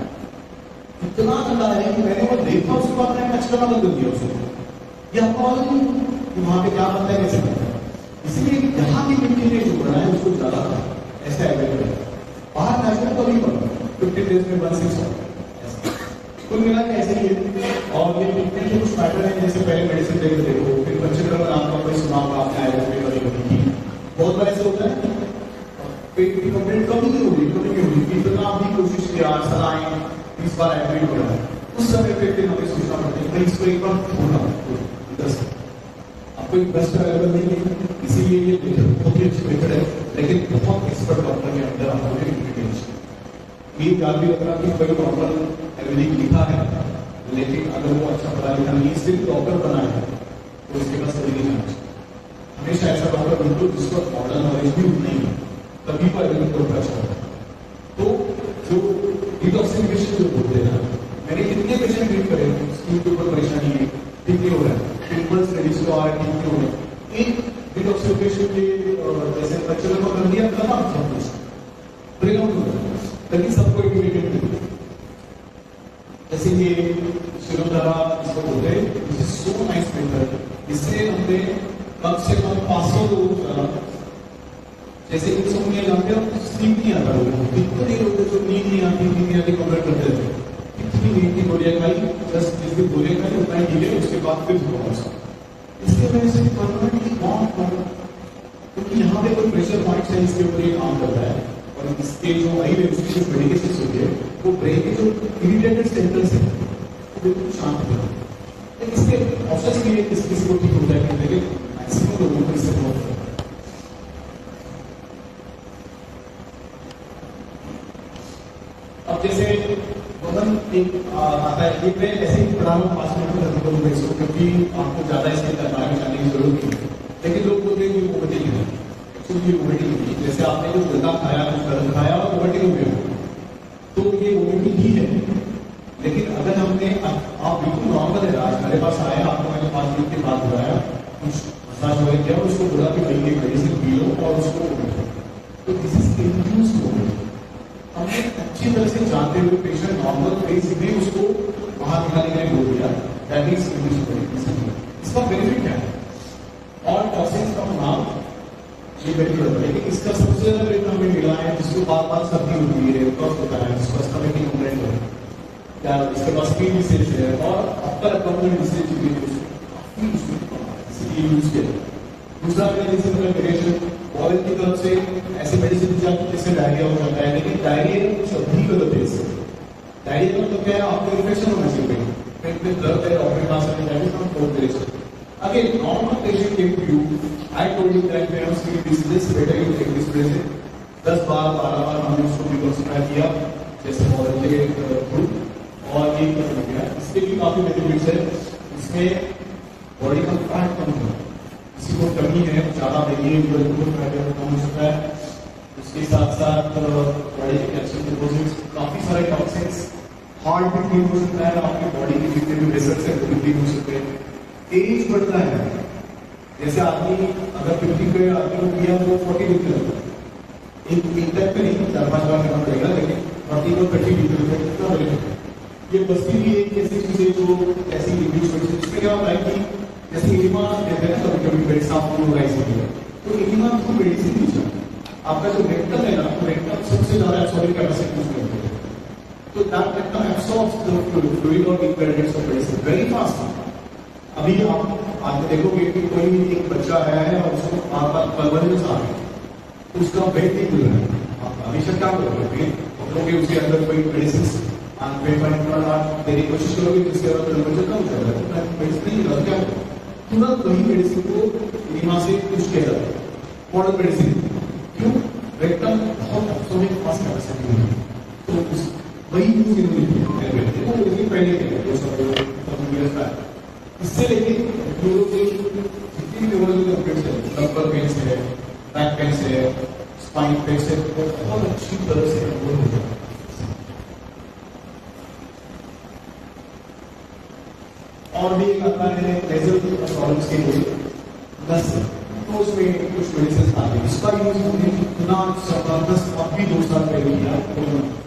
इतना गंदा है कि मैंने वो देखा, उसके बाद मैंने अच्छा बंद कर दिया उसको ये आपको मालूम नहीं कि वहाँ पे क्या बनता है, कैसे बनता है। इसलिए यहाँ की मिट्टी ने जो बनाया, उसको ज़्यादा ऐसा अवेलेबल है बाहर नेशनल तो नहीं बना फिफ्टी डेज़ में वन सिक्स कुल मिला के ऐसे ही है। और ये ट्रीटमेंट के कुछ पैटर्न है, जैसे पहले मेडिसिन देकर देखो फिर पंचक्रम नाम का कोई सुना होगा आपने आयुर्वेद कभी कभी बहुत बार ऐसे होता है पेट की कंप्लेंट कभी नहीं होगी, कभी नहीं होगी। इतना भी कोशिश किया सलाइन इस बार एडमिट हो रहा है। उस समय पे फिर हमें सोचना पड़ता है भाई इसको एक बार छोड़ना आपको एक बेस्ट अवेलेबल नहीं है। इसीलिए ये बहुत ही अच्छी मेथड है। लेकिन बहुत एक्सपर्ट डॉक्टर के अंदर आपको ये याद भी रखना कि कोई प्रॉपर आयुर्वेदिक लिखा है, लेकिन अगर वो अच्छा पढ़ा लिखा नहीं, सिर्फ़ डॉक्टर बना है तो उसके पास कभी नहीं चाहिए हमेशा ऐसा डॉक्टर ढूंढो जिसको मॉडल नॉलेज भी उतना ही, तभी पर एडमिट को अच्छा होगा तो जो डिटॉक्सिफिकेशन जो बोलते हैं मैंने कितने पेशेंट ट्रीट करे स्किन के ऊपर परेशानी है। ठीक नहीं हो? रहा है पिंपल्स रेडिस को रहा है ठीक नहीं हो रहा है? एक के जैसे बच्चों को कर दिया तमाम सब है लेकिन सबको इमिडिएट नहीं जैसे ये शिरोधारा इसको बोलते हैं सो नाइस मेथड इससे हमने कम से कम 500 लोगों का जैसे कि सोनिया जानते हो स्लीप नहीं आता लोगों को कितने लोग जो नींद नहीं आती नींद आती कंप्लेंट करते रहते कितनी नींद की गोलियाँ खाई बस जिस दिन गोलियाँ खाई उतना ही ढीले उसके बाद फिर सुबह उसका इसके वजह से परमानेंटली कौन कौन? क्योंकि यहाँ पे कोई प्रेशर पॉइंट है, इसके ऊपर ये काम कर रहा है। और इसके जो आई जो मेडिकेशन होती है? वो ब्रेन के जो इरिटेटेड सेंटर्स है बिल्कुल शांत हो जाते हैं। लेकिन इसके ऑप्शन भी है किस, किसी को ठीक होता है लेकिन मैक्सिमम लोगों को इससे बहुत अब जैसे एक आता है। मैं ऐसे ही पढ़ा में आपको ज़्यादा इसके जाने की ज़रूरत नहीं है। लेकिन लोग बोलते हैं कि है। एक्चुअली वोमिटिंग नहीं है। जैसे आपने जो गंदा खाया, कुछ गर्म खाया और वोमिटिंग हो। गया तो ये वोमिटिंग ही है। लेकिन अगर हमने, आप बिल्कुल नॉर्मल है, आज मेरे पास आया, आपको मैंने पाँच मिनट के बाद बुलाया, कुछ मसाज वगैरह किया उसको बोला कि भाई ये पी लो और उसको तो दिस इज़ अच्छी तरह से जानते हुए पेशेंट नॉर्मल फ़ेज़ में उसको बाहर निकालने के लिए बोल दिया। दैट इज़ इसका बेनिफिट क्या है? और टॉक्सिन्स का नाम ये बेनिफिट होता है। इसका सबसे ज़्यादा बेनिफिट हमें मिला है, जिसको बार बार सर्दी होती है कफ होता है। जिसको स्टमक की कंप्लेंट है या इसके पास स्किन डिसीज है? और अपर अबडोमिनल डिसीज भी काफ़ी किया दूसरा मेडिसिन का वेरिएशन ऑयल की तरफ़ से ऐसे मेडिसिन दी जाती है जिससे डायरिया हो जाता है लेकिन डायरिया कुछ अभी गलत है इससे डायरिया है आपको इन्फेक्शन होना चाहिए। पेट में दर्द है और पेट आसर में जाके हम फ़ोन करें Again, normal patient came to you. I told you that I was giving this, this better you take this medicine. दस बार बारह बार हमने उसको डिटॉक्सिफाई किया जैसे मॉडल के थ्रू और ये कर गया इसके भी काफ़ी बेनिफिट्स है। इसमें बॉडी का फैट कम होता है। किसी को कमी है ज़्यादा है बिल्कुल फैट कम हो सकता है। उसके साथ साथ बॉडी के कैल्शियम डिपोजिट्स काफ़ी सारे टॉक्सिन्स हार्ट भी हो सकता है, आपकी बॉडी के जितने भी रिज़ल्ट है वो भी हो सकते हैं। एज बढ़ता है। जैसे आदमी अगर फिफ्टी पे आदमी को किया तो फोर्टी लगता है। एक टाइप पे नहीं, चार पाँच बार करना पड़ेगा, लेकिन फोर्टी को थर्टी दिखने लगता कितना बेनिफिट ये बस्ती भी एक ऐसी चीज़ है जो ऐसी होती है। क्या होता है कि जैसे इनिमा देते हैं कभी कभी पेट साफ़ हो रहा है। तो इनिमा को मेडिसिन दी जाती आपका जो रेक्टम है ना तो रेक्टम सबसे ज़्यादा एब्सॉर्बिंग कैपेसिटी यूज़ करते हैं तो दैट द फ्लूइड और ingredients of medicine very fast अभी आप आप देखोगे कि कोई एक बच्चा आया है और उसको बार परवरिश आ रही उसका बेड नहीं मिल रहा है। आप हमेशा क्या करोगे? करोगे उसके अंदर कोई मेडिसिन पेट आप देने कोशिश करोगे जिसके बाद टेम्परेचर कम हो जाएगा मेडिसिन नहीं मिला क्या? तुरंत वही मेडिसिन को रीमा से किया जाता है। मॉडर्न मेडिसिन क्यों रेक्टम बहुत अब्सॉर्बिंग फास्ट कैपेसिटी है तो उस वही यूज़ इन्होंने किया वो पहले किया दो सौ ईयर्स बैक इससे लेकिन न्यूरो के जितनी न्यूरोलॉजिकल अपडेट्स है लंबर पेन से है बैक पेन से है स्पाइन पेन से बहुत अच्छी तरह से कंट्रोल हो जाता है और भी एक आता है लेजर प्रॉब्लम्स के लिए नस तो उसमें कुछ मेडिसिन आते हैं इसका यूज़ हमने इतना ज़बरदस्त अब भी दो साल पहले किया कोरोना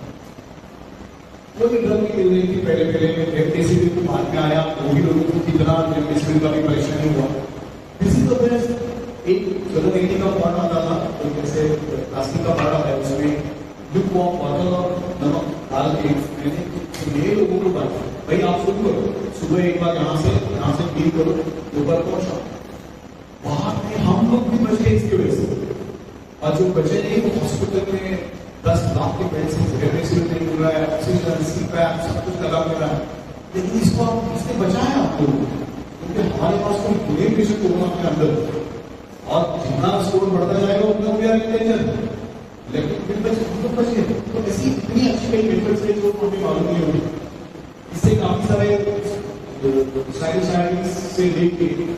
कोई ड्रग नहीं मिल रही थी पहले पहले रेमडेसिविर को बाद में आया वो भी लोगों को कितना रेमडेसिविर का भी परेशानी हुआ दिस इज़ द बेस्ट एक ज़रूर एटी का पॉट आता था तो जैसे प्लास्टिक का पॉट है उसमें लुक वॉक वाटर और नमक डाल के मैंने ये लोगों को बात भाई आप शुरू करो सुबह एक बार यहाँ से यहाँ करो को शाम वहाँ में हम लोग भी बच गए इसकी वजह से। और जो बचे नहीं, वो हॉस्पिटल में दस लाख के पैसे रेमडेसिविर नहीं मिल रहा है ऑक्सीजन सीपैप सब कुछ लगा मिल रहा है। लेकिन इसको आप इसने बचाया आप आपको क्योंकि हमारे पास कोई पूरे पेशेंट कोरोना के अंदर। और जितना स्कोर बढ़ता जाएगा, उतना वी आर इन लेकिन फिर बच हम लोग बचे। तो ऐसी इतनी अच्छी कई मेथड्स है जो हमें मालूम नहीं होगी। इससे काफ़ी सारे psilocybin say weight gain,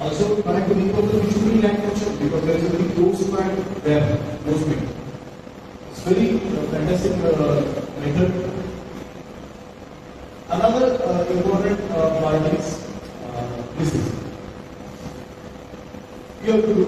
also connects to the visual lack because there is a very close band there, movement. It's very fantastic uh. Another important part is this. You have to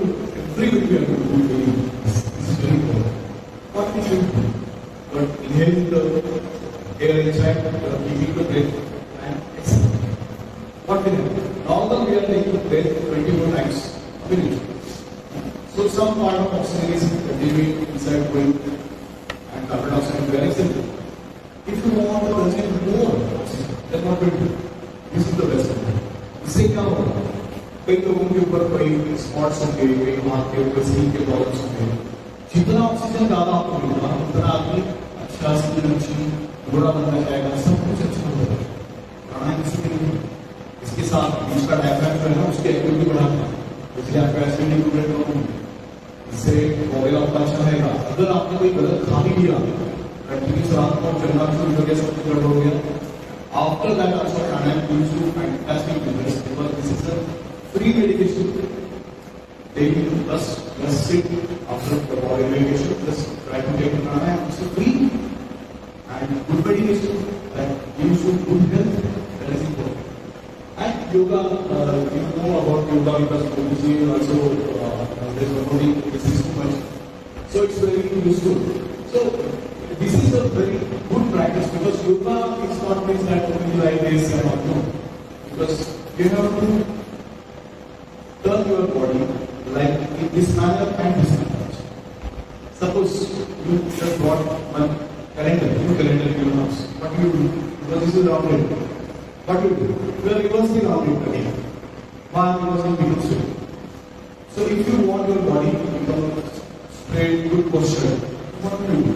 straight, good posture, what do you do?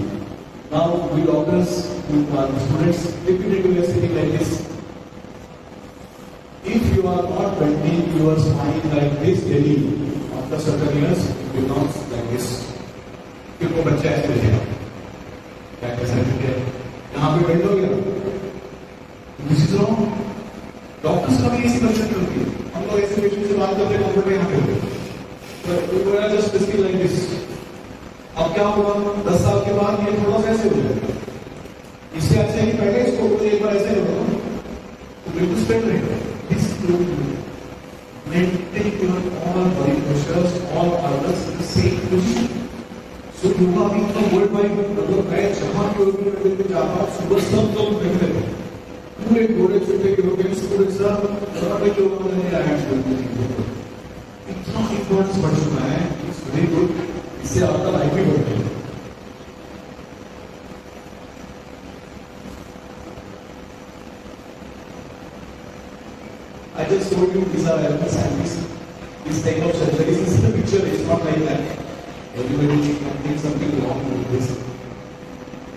Now we doctors who are students repeatedly are sitting like this. If you are not bending your spine like this daily, after certain years, it becomes like this. क्योंकि बच्चा ऐसे बैठेगा क्या कैसा है यहाँ पे bend हो गया दिस इज़ रॉन्ग डॉक्टर्स का भी ऐसी कंसेप्ट होती है हम लोग ऐसे पेशेंट से बात करते हैं कंफर्ट यहाँ पे होते हैं जस्ट लाइक दिस अब क्या होगा दस साल के बाद ये थोड़ा सा ऐसे हो जाएगा। इससे अच्छा ही पहले इसको मुझे एक बार ऐसे होगा तो बिल्कुल स्ट्रेट रहेगा। दिस maintain तो मतलब मैं जाता सुबह सब लोग हैं। पूरे घोड़े छोटे सब इतना बढ़ चुका है। इट्स वेरी गुड इससे आपका लाइफ भी बढ़ गई I just told you these are elements and these, these type of surgeries. This is the picture, it's not like that. Everybody thinks something wrong with this.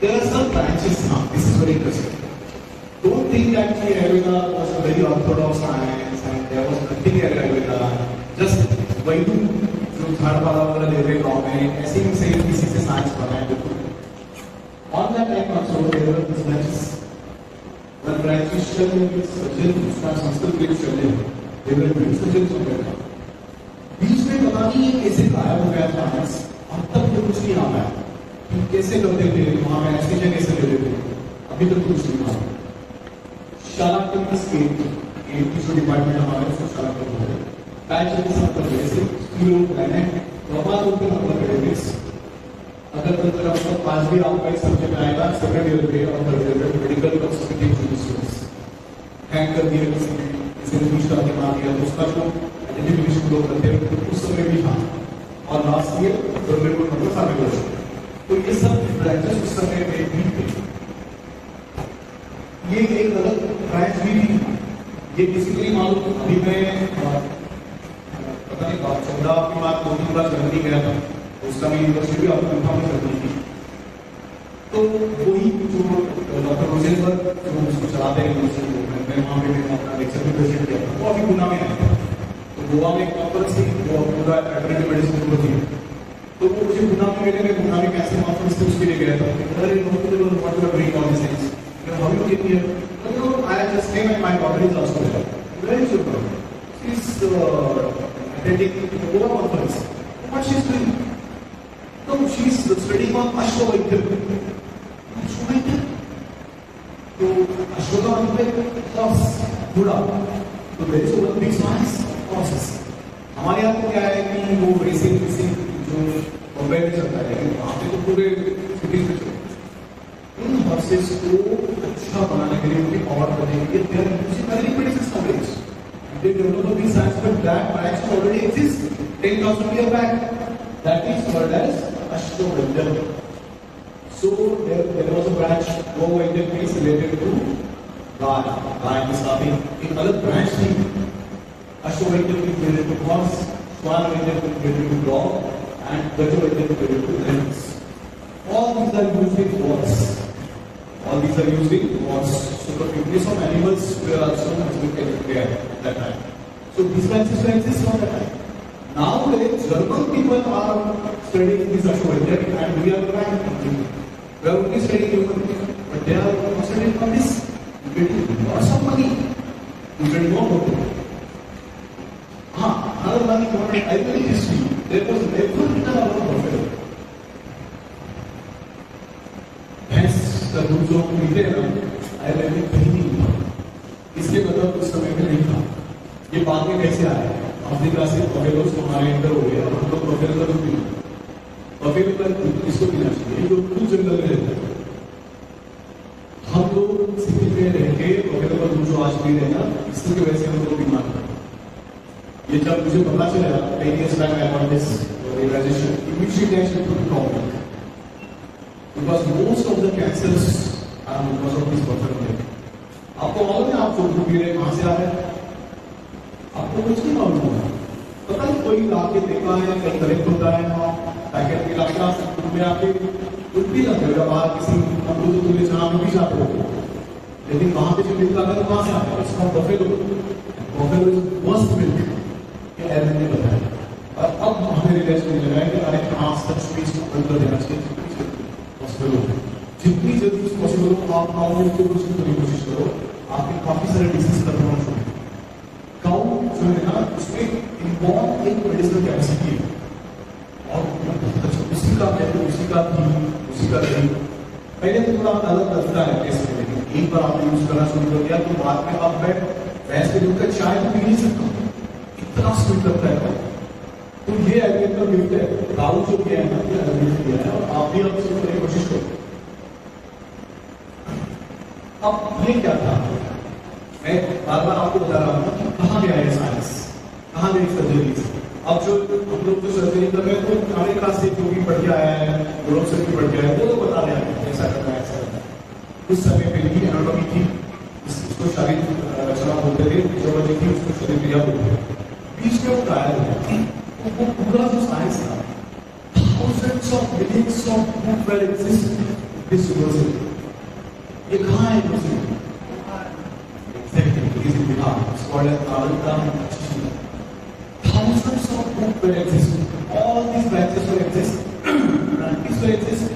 There are some branches now. This is very interesting. Don't think that the Ayurveda was a very orthodox science and there was nothing in Ayurveda. Just वही जो झाड़ वाला वाला ले रहे गाँव में ऐसे ही से किसी से साइंस बनाए बिल्कुल। That time also there were these branches. When branches चल रहे surgeon उसका संस्कृत के चल रहे they were doing surgeons of that. बीच में पता नहीं ये कैसे गायब हो गया था साइंस अब तक तो कुछ नहीं आ पाया कि कैसे करते थे, वहाँ में ऐसे कैसे लेते थे अभी तक कुछ नहीं आ शालाकन की स्केल एक की जो डिपार्टमेंट हमारे उसको हो। गया बैच के साथ कर ऐसे। स्कूलों को रहने वहाँ तो फिर हम अगर तो तरह का पाँच भी आपका एक सब्जेक्ट आएगा सेकंड ईयर में और थर्ड ईयर में मेडिकल का सब्जेक्ट स्टूडेंट्स हैंग कर दिया किसी ने किसी ने पूछता के मार दिया तो उसका जो आइडेंटिफिकेशन लोग करते हैं उस समय भी था और लास्ट ईयर गवर्नमेंट को नंबर शामिल हो तो ये सब ब्रांचेस उस समय में भी थे। ये एक अलग ब्रांच भी थी। ये बेसिकली मालूम, अभी मैं पता नहीं चौदह की बात दो तीन बार जर्मनी गया था उस समय यूनिवर्सिटी भी आपको कर दी तो वही जो डॉक्टर रोजेनबर्ग जो उसको चलाते हैं यूनिवर्सिटी को मैं वहाँ पे मैंने अपना लेक्चर भी प्रेजेंट किया था। वो अभी पुणे में आया तो गोवा में एक कॉन्फ्रेंस थी वो पूरा एल्टरनेटिव मेडिसिन को थी। तो वो मुझे पुणे में मिले, मैं पुणे में कैसे कॉन्फ्रेंस थी उसके लिए गया था। अरे no what you are doing all this things how you get here dedicated Goa conference. What she's doing? No, she's studying on Ashwavaidya. Ashwavaidya? तो अश्वता मतलब हॉर्स घोड़ा तो there is one big science हमारे यहाँ क्या है कि वो रेसिंग रेसिंग जो बम्बे में चलता है लेकिन वहाँ पे तो पूरे सिटीज़ में चलता है इन हॉर्सेस को अच्छा बनाने के लिए उनकी पावर करने के लिए देर म्यूज़िक वेरी प्रेसिस कर रही They know the aspect that perhaps already exists 10,000 years back. That is called as Ashtovandam. So there, there was a branch over Indian place related to God. God is having another branch thing. Ashtovandam is related to horse, Swanavandam is related to dog, and Gajavandam is related to animals. All these are used in. All these are used in wars. So the fitness of animals were also much there at that time. So these branches were exist from that time. Now the German people are studying this Ashwagandha and we are trying to We are only studying human but they are concentrating on this. Getting lots of money. Getting more money. Ah, another one important, I believe history. There was never written about buffalo. भैंस का दूध जो पीते हैं ना आयुर्वेद में कहीं नहीं था इसलिए मतलब उस समय में नहीं था। ये बाद में कैसे आया अफ्रीका से बफेलोस हमारे अंदर हो गया। हम लोग बफेलो का दूध पीते बफेलो का दूध किसको पीना चाहिए। जो दूध जंगल में रहता है। हम लोग सिटी में रह के का दूध जो आज पी रहे हैं ना? इसकी वजह से हम लोग बीमार हैं। ये जब मुझे पता चला ten back I got this problem because most of the cancers are because of this buffalo milk. आपको मालूम है आप दूध पी रहे कहाँ से आ रहे हैं? आपको कुछ नहीं मालूम होगा। पता नहीं कोई लाके देखा है कहीं कलेक्ट होता है पैकेट में लाके आप दूध में आके पी जाते हो जब आप किसी अमरूद तुल्य चना में भी जाते हो। लेकिन वहाँ पे जो मिल्क आता है कहाँ से आता है। इसका buffalo buffalo is must milk ये एरविन ने बताया। और अब हमें रियलाइज़ होने लगा है कि अरे हाँ सच में इसको बंद देना चाहिए पॉसिबल हो जितनी जल्दी पॉसिबल हो आप गाँव को कुछ करने की कोशिश करो आपके काफ़ी सारे डिसीज खत्म हो चुके गाँव जो है ना उसमें इन्वॉल्व एक मेडिसिनल कैपेसिटी है और उसी का कहते उसी का घी उसी का दही पहले तो थोड़ा अलग लगता है टेस्ट में लेकिन एक बार आपने यूज़ करना शुरू कर दिया तो बाद में अब मैं भैंस के दूध का चाय पी नहीं सकता इतना स्वीट लगता है तो ये आयुर्वेद का गिफ्ट है गाँव जो किया है ना ये आयुर्वेद किया है और आप भी अब सीखने की कोशिश ये क्या था? मैं बार बार आपको बता रहा हूँ कहाँ गया है साइंस कहाँ गई सर्जरी अब जो हम लोग जो सर्जरी कर रहे हैं तो अमेरिका से जो भी पढ़ आया है यूरोप से भी पढ़ है, वो लोग बता रहे हैं ऐसा करना है, ऐसा करना उस समय पे भी एनाटॉमी थी। रचना बोलते थे थी, उसको शरीर क्रिया बोलते थे। बीच में वो गायब हो गया वो पूरा जो साइंस था. ये कहाँ है university? Exactly, it is in Tachishila. Thousands of book were exist. All these branches were exist. Branches were exist.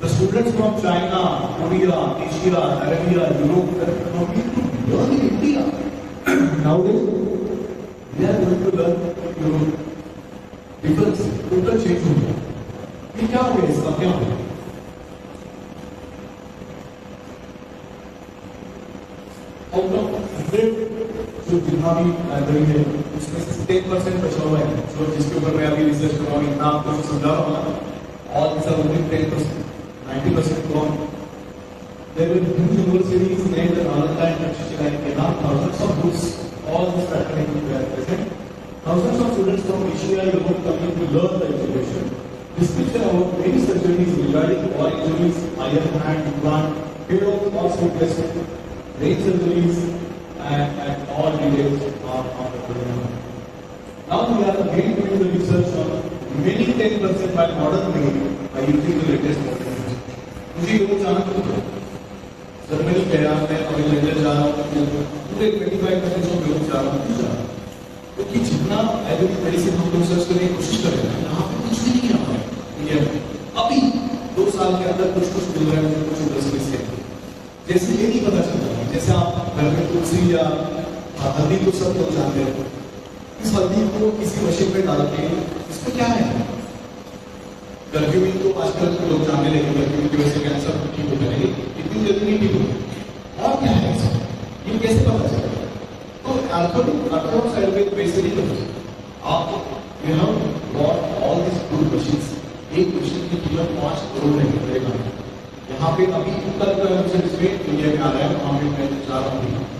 The students from China, Korea, Asia, Arabia, Europe were coming to learn in India. Nowadays, they are going to learn Europe. Difference, total change हो गया ये क्या हो गया इसका क्या हो out of hundred जो जितना भी लाइब्रेरी है उसमें से टेन परसेंट बचा हुआ है जो जिसके ऊपर मैं अभी रिसर्च कर रहा हूँ इतना आपको समझा रहा हूँ this are only ten percent ninety percent gone There will were huge universities named Nalanda and Takshashila in Kerala, thousands of books, all these faculty were present. Thousands of students from Asia, Europe coming to learn the education. Description about many surgeries regarding all injuries, iron hand, implant, hair of also test, brain surgeries, and, and all details are on the program. Now we are again doing the research on remaining 10% by modern way by using the latest technology. मुझे लोग जाना तो sir मैं गया मैं अभी London जा रहा हूँ पूरे 25 परसेंट जो लोग जा रहा हूँ जा रहा हूँ क्योंकि जितना आयुर्वेदिक मेडिसिन हम लोग सर्च करने की कोशिश कर रहे हैं यहाँ पे कुछ भी नहीं रहा है इंडिया में अभी दो साल के अंदर कुछ कुछ मिल रहा है कुछ इंडस्ट्री से जैसे ये नहीं पता चलता है जैसे आप घर में तुलसी या हल्दी को सब लोग जानते हैं, इस हल्दी को किसी मशीन में डाल के इसमें क्या है? कर्फ्यू में तो आजकल तो लोग जानने लगे कर्फ्यू की वजह से कैंसर ठीक होता है इतनी जल्दी नहीं ठीक होता और क्या है? ये कैसे पता चलेगा तो अल्फ़ाबेट अल्फ़ाबेट आयुर्वेद बेसिकली तो आप you know got all this good machines एक मशीन की कीमत पाँच करोड़ है पड़ेगा यहाँ पे अभी उत्तर सर्विस में, इंडिया में आ रहा है वहाँ पे मैं जा रहा हूँ।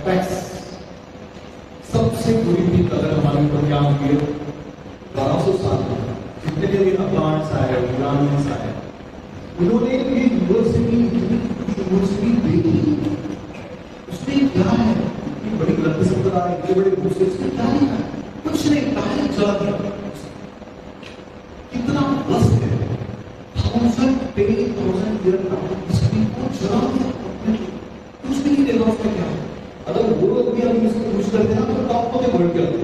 Effects. सबसे बुरी थी कलर हमारे ऊपर क्या होगी? बारह सौ साल में जितने भी अफगान्स आए ईरानियंस आए उन्होंने ये यूनिवर्सिटी यूनिवर्सिटी देखी। उसमें क्या है, इतनी बड़ी ग्रंथ संपदा इतने बड़े बुक्स उसमें क्या है? कुछ नहीं पहले चला दिया कितना मस्त है। Thousand ten thousand year history को चला दिया कुछ भी नहीं देगा उसमें क्या है अगर वो लोग भी अभी इसको यूज़ करते हैं तो टॉप को बढ़ के आते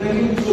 लेकिन जो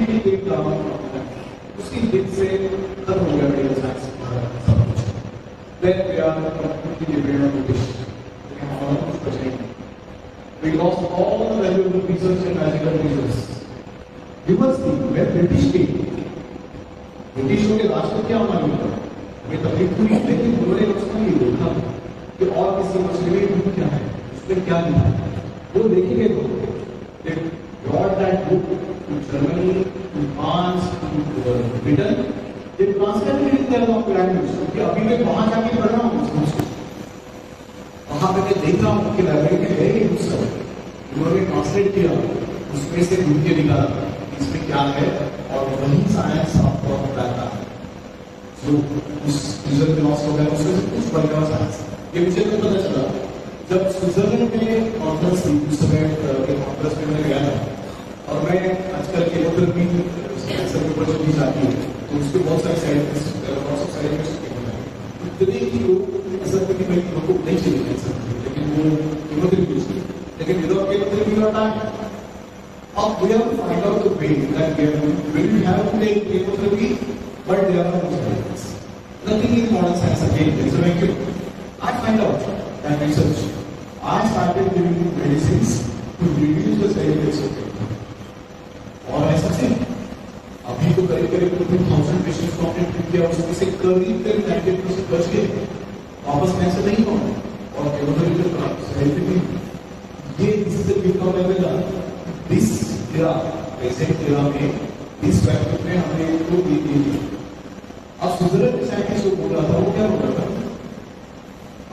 भी एक ड्रामा है उसी दिन से खत्म हो गया मेरे साथ सब कुछ। Then we are completely dependent on this हमारा कुछ बचा ही नहीं। We lost all the valuable resource and magical resource us the way British थी ब्रिटिशों के राज को क्या मालूम था? ये तकलीफ़ हुई लेकिन उन्होंने उसको ये देखा कि और किसी मछली में भूख क्या है, उसमें क्या लिखा है। वो देखेंगे तो। Brought that book to Germany, to France, to uh, Britain. They translated it in. क्योंकि अभी मैं वहाँ जाके पढ़ रहा हूँ वहाँ पे देख रहा हूँ कि लाइब्रेरी में है ये सब उन्होंने ट्रांसलेट किया उसमें से ढूंढ के निकाला इसमें क्या है और वही साइंस आपको बताता है जो उस यूज़र के लॉस हो गया उसमें से कुछ बढ़िया साइंस ये मुझे तो पता चला जब स्विट्जरलैंड में कॉन्फ्रेंस थी उस समय के कॉन्फ्रेंस में मैं गया था और मैं आजकल के होटल भी कैंसर के ऊपर चली जाती है। तो उसके बहुत सारे साइड बहुत सारे साइड इफ़ेक्ट इतने ही लोग ऐसा कि मैं लोगों को नहीं चले कैंसर लेकिन वो हिमोथेरेपी यूज़ करें लेकिन विदाउट कीमोथेरेपी भी होता है? अब we have find out the pain that we have will have to take chemotherapy but there are no side nothing is more science again so और ऐसा से अभी तो करीब करीब टू थाउज़ेंड पेशेंट को हमने ट्रीट किया उसमें से करीब करीब नाइन्टी परसेंट बच गए। वापस कैंसर नहीं हुआ और का इफ़ेक्ट ये इससे हुआ मिला दिस तेरा प्रेजेंट तेरा में, इस वैक्यूम में हमने इनको दी दी थी अब स्विट्जरलैंड के साइंटिस्ट जो बोल रहा था, वो क्या बोल रहा था?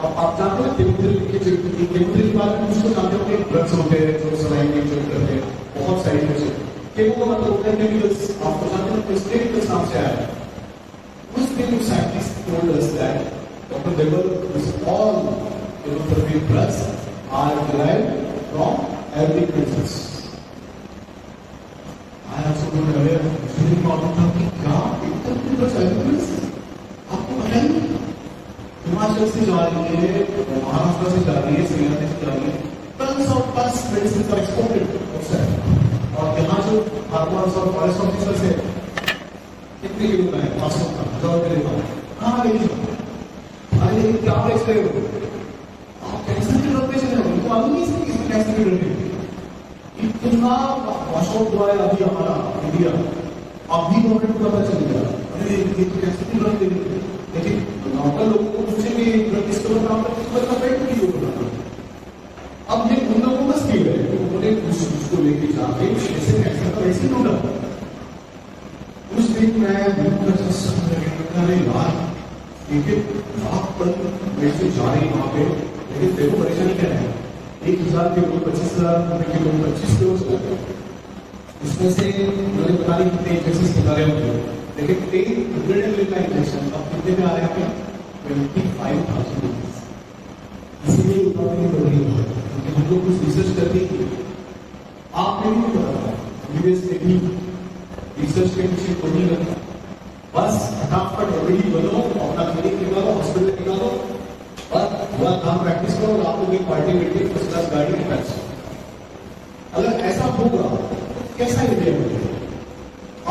अब आप जानते हो केमोथेरेपी के केमोथेरेपी के बारे में उसको जानते हो कि ड्रग्स होते हैं जो सलाइन में इंजेक्ट करते हैं, बहुत साइड इफेक्ट्स केमो का मतलब है केमिकल्स आपको जानते हो किस केमिकल्स नाम से आया है उस दिन कुछ scientist told us that Dr. Weber is all chemotherapy drugs are derived from Arabic principles. I also don't aware of very problem था कि क्या एकदम की बस एविडेंस आपको पता ही हिमाचल से जा रही है महाराष्ट्र से जा रही है श्रीलंका से जा रही है tons of bus medicines are exported outside और यहाँ जो फार्मर्स और फॉरेस्ट ऑफिसर्स है कितने का है पाँच सौ का हज़ार रुपये हूँ कहाँ ले जाओ अरे लेकिन क्या बेच रहे हो आप कैंसर के ड्रग बेच रहे हो उनको मालूम नहीं कि इसमें कैंसर के ड्रग है इतना वॉशआउट हुआ है अभी हमारा इंडिया अभी गवर्नमेंट को पता चल गया अरे ये तो कैसे की ड्रग देंगे लेकिन नॉर्मल लोगों को पूछेंगे ड्रग करते हैं उसका पेट की ऊपर अब ये उन लोगों का स्किल है उस उसको लेके जाके कैसे कैंसर का वैसे ढूंढा उस दिन मैं अरे यार एक एक पर मेरे से जा रही वहाँ पे, लेकिन देखो परेशानी क्या है? एक हज़ार के लोग पच्चीस हज़ार के लोग पच्चीस लोग इसमें से मुझे पता नहीं कितने इंजेक्शन निकाले होंगे लेकिन टेन हंड्रेड एम का इंजेक्शन अब कितने में आ रहे हैं ट्वेंटी फाइव थाउज़ेंड इसीलिए इकोनॉमी बढ़ रही है। हम लोग कुछ रिसर्च करते हैं आपने भी नहीं था। यूएस में भी रिसर्च के पीछे कोई नहीं लगता बस फटाफट ऑलरेडी बनो अपना क्लिनिक निकालो हॉस्पिटल निकालो, और पूरा काम प्रैक्टिस करो और आप लोग एक पार्टी मिलती फ़र्स्ट क्लास गाड़ी निकाल अगर ऐसा होगा, कैसा इंडिया बनेगा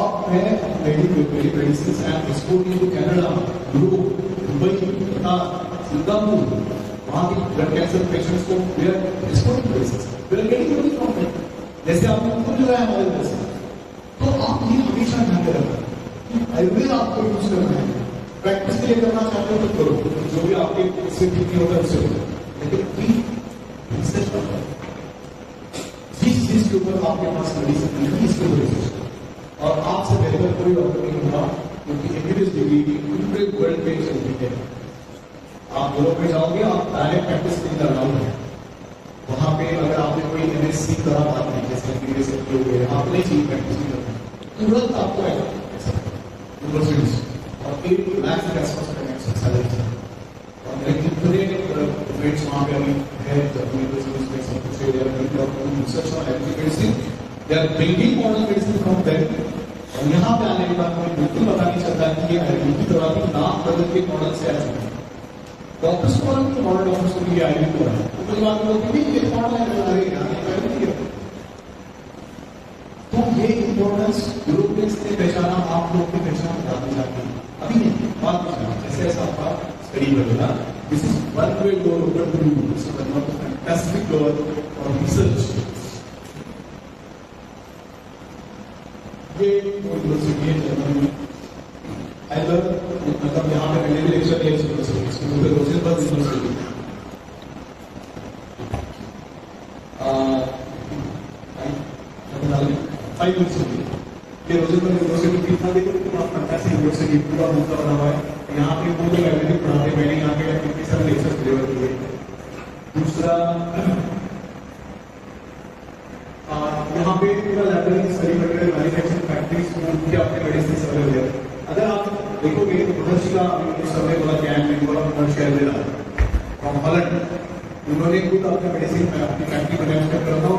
अब मैं मेरी medicine and exporting to Canada Europe Dubai Qatar Singapore वहाँ के ब्लड कैंसर पेशेंट्स को वी एक्सपोर्टिंग मेडिसिन फ्रॉम जैसे आपने खुद जो है हमारे देश तो आप ये हमेशा ध्यान में रखना। आयुर्वेद आपको यूज़ करना है। प्रैक्टिस के लिए करना चाहते हो तो करो। जो भी आपके इससे ठीक नहीं होगा उससे लेकिन भी रिसर्च करना जिस ऊपर आपके पास मेडिसिन नहीं इसके ऊपर और आपसे बेहतर कोई डॉक्टर नहीं होगा, क्योंकि डिग्री पूरे वर्ल्ड में चलती है आप यूरोप में जाओगे, आप डायरेक्ट प्रैक्टिस नहीं करना है। वहाँ पे अगर आपने कोई एमएससी करा बात नहीं, जैसे एमबीबीएस हो गए आपने चाहिए प्रैक्टिस नहीं करना तुरंत आपको और एक लाख के आसपास का सैलरी और मेरे कितने फ्रेंड्स वहाँ पे अभी है जब यूनिवर्सिटीज में सब कुछ they are doing their own research on allergic medicine. They are bringing modern medicine और यहाँ पे आने के बाद मुझे बिल्कुल पता नहीं चलता कि ये आयुर्वेदिक की नाम बदल के मॉडल से आया डॉक्टर्स को और मॉडल डॉक्टर्स को आयुर्वेदिक दवा है तो कोई बात नहीं ये मॉडल है आयुर्वेदिक है तो ये इम्पोर्टेंस यूरोपियंस ने पहचाना, आप लोग की पहचान, जाती जाती। अभी नहीं बात में जैसे ऐसा आपका स्टडी बनेगा this is one way door open to you this is one fantastic door और रिसर्च ये यूनिवर्सिटी है जर्मनी में। आई मतलब यहाँ पे मैंने भी लेक्चर दिया यूनिवर्सिटी इसमें मुझे रोजेनबर्ग यूनिवर्सिटी फाइव यूनिवर्सिटी ये रोजेनबर्ग यूनिवर्सिटी कितना देखो कितना फैंटास्टिक यूनिवर्सिटी पूरा दूसरा बना हुआ है। यहाँ पे वो लोग एवरीथिंग पढ़ाते मैंने यहाँ पे कितने सारे लेक्चर डिलीवर किए दूसरा यहाँ पे पूरा लैबोरेटरी स्टडी मैन्युफैक्चरिंग फैक्ट्रीज उनके अपने मेडिसिन अवेलेबल है अगर आप देखोगे तो मदर्स का सर्वे बोला क्या है बोला मदर्स का ले रहा फ्रॉम हॉलैंड उन्होंने खुद अपने मेडिसिन में अपनी फैक्ट्री में डेवलप कर रहा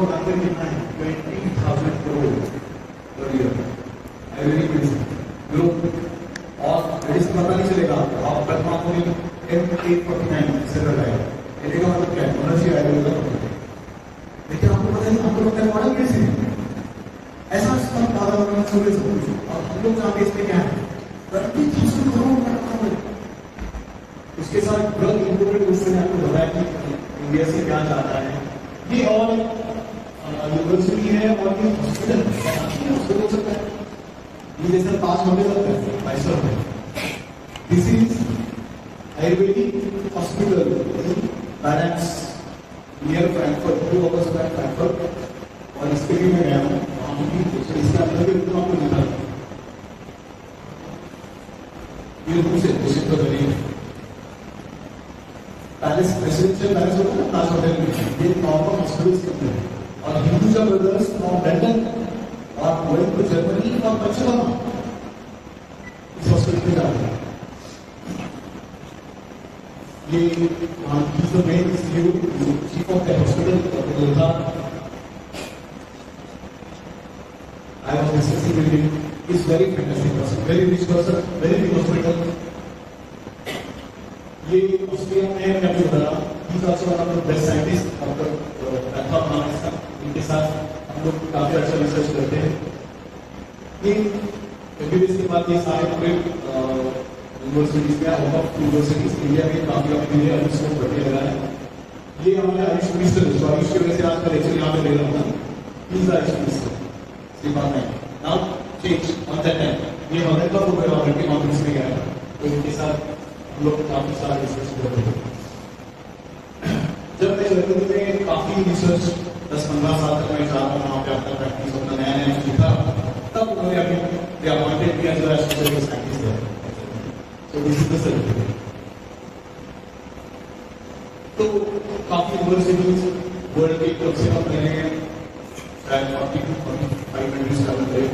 शायद forty to forty five countries का मंदिर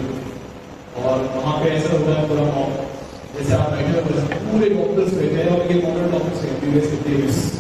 और वहाँ पे ऐसा होता है पूरा मॉक जैसे आप बैठे पूरे मॉकल्स बैठे हैं और ये मॉडल टॉपिक्स हैं प्रीवियस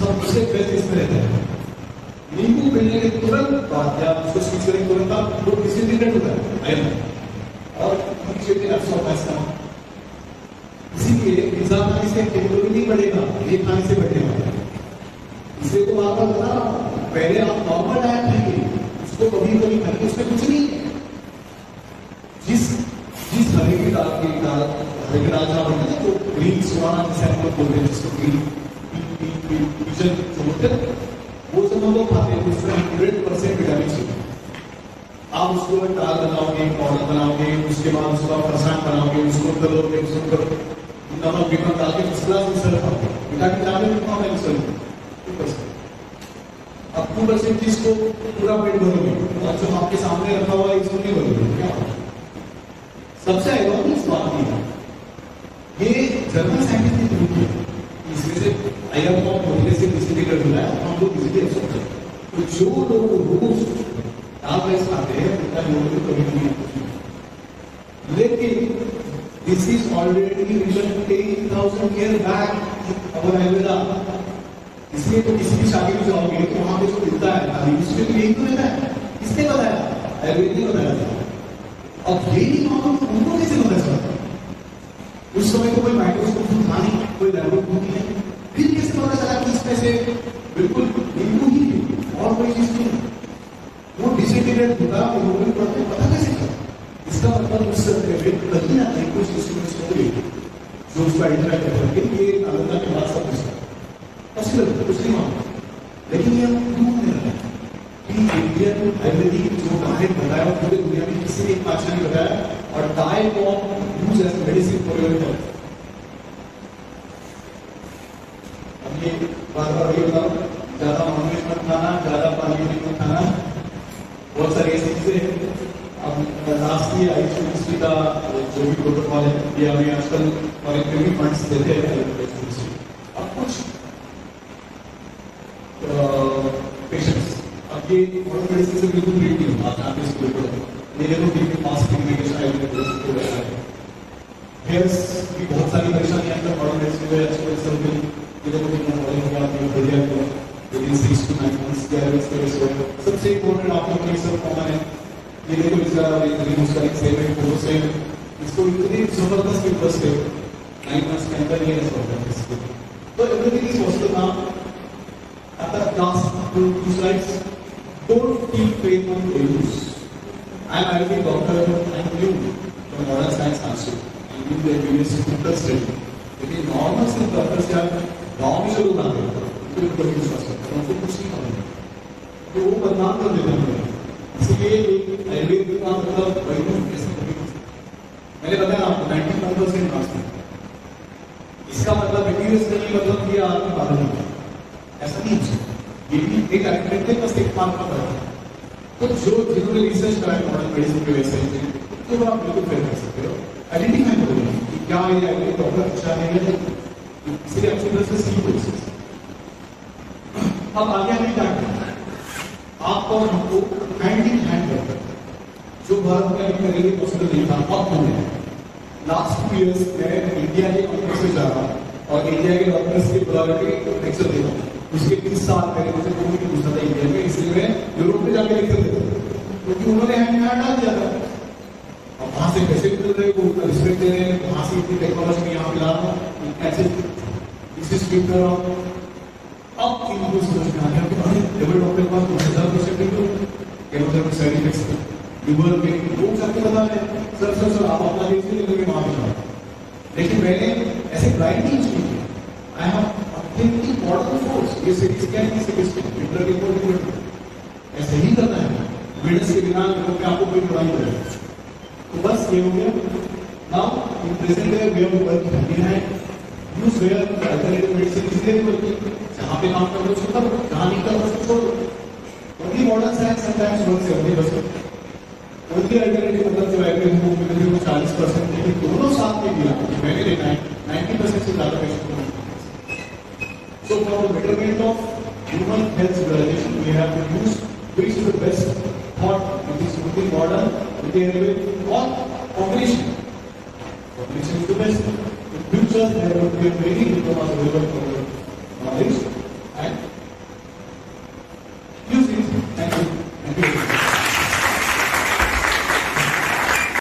सबसे बेस्ट इसमें रहता है। नींबू मिलने के तुरंत बाद या उसको स्विच करने तुरंत आप वो किसी दिन नहीं होता है और नीचे आप सौ पैसा इसीलिए इंसान खाने से कैलोरी नहीं बढ़ेगा, ये खाने से बढ़ने इसलिए तो आपका बता पहले आप मंथ्स क्या लिए सबसे इम्पोर्टेंट आप लोग के सब कॉमन है। ये देखो इसका रिमूव करेंगे सेवन फ़ोटो से इसको इतनी ज़बरदस्त इंटरेस्ट है। नाइन मंथ्स के अंदर ये रिज़ल्ट है तो everything is possible now at the last two, two slides don't feel pain on values I'm already doctor and you from modern science council and you the university study. लेकिन normal से doctor से आप गाँव में लोग आते हैं उनको विश्वास करते हैं कुछ नहीं मालूम तो वो बदनाम कर देते हैं। इसलिए आयुर्वेद का मतलब मैंने बताया आपको वन परसेंट इसका मतलब मतलब कि आपकी नहीं ऐसा नहीं हो। ये भी एक बस एक का है। तो जो जिन्होंने रिसर्च है मेडिसिन के वैसे तो आप बिल्कुल फेल कर सकते हो। आइडेंटिफाई कि क्या ये अच्छा है। या नहीं इसलिए हो। अब आगे हमें क्या करना है? आपको और हमको हैंड इन हैंड है जो भारत में अभी पहले पॉसिबल नहीं था अब हो। गया लास्ट टू इयर्स में इंडिया के कॉन्फ्रेंस में जा रहा और इंडिया के डॉक्टर्स के बुला के लेक्चर दे रहा उसके तीस साल पहले मुझे कोई नहीं पूछता था इंडिया में, इसलिए मैं यूरोप में जाके लेक्चर देता क्योंकि उन्होंने हैंड हैंड डाल दिया था। और वहाँ से पैसे मिल रहे वो उनका रिस्पेक्ट दे रहे हैं। वहाँ से इतनी टेक्नोलॉजी में यहाँ मिला रहा हूँ। इसे स्पीक कर रहा हूँ। अब इनको समझ में आ गया कि अरे डबल डॉक्टर के पास दो हज़ार परसेंट नहीं केमोथेरेपी साइड इफेक्ट्स के लोग जाके बता रहे सर सर सर, आप अपना देखिए लेकिन वहाँ पे लेकिन मैंने ऐसे ब्लाइंड नहीं किया I have thinking modern force ये सिटी स्कैन की सिटी स्कैन इंटर के में ऐसे ही करना है। विडस के बिना लोगों आपको कोई दवाई नहीं तो बस ये हो गया। Now in present we hand in hand use नहीं वर्किंग जहाँ पे काम कर उसको करो। जहाँ नहीं कर उसको only modern science sometimes work से सेवेंटी परसेंट ओनली अल्टरनेटिव मतलब जो है वो मिल रही चालीस परसेंट लेकिन दोनों साथ में दिया। मैंने देखा है नाइन्टी परसेंट से ज़्यादा So for the betterment of human health civilization, we have to use which is the best thought, which is within modern, with or combination. Combination is the best. future there will be many diplomas available for knowledge and usage and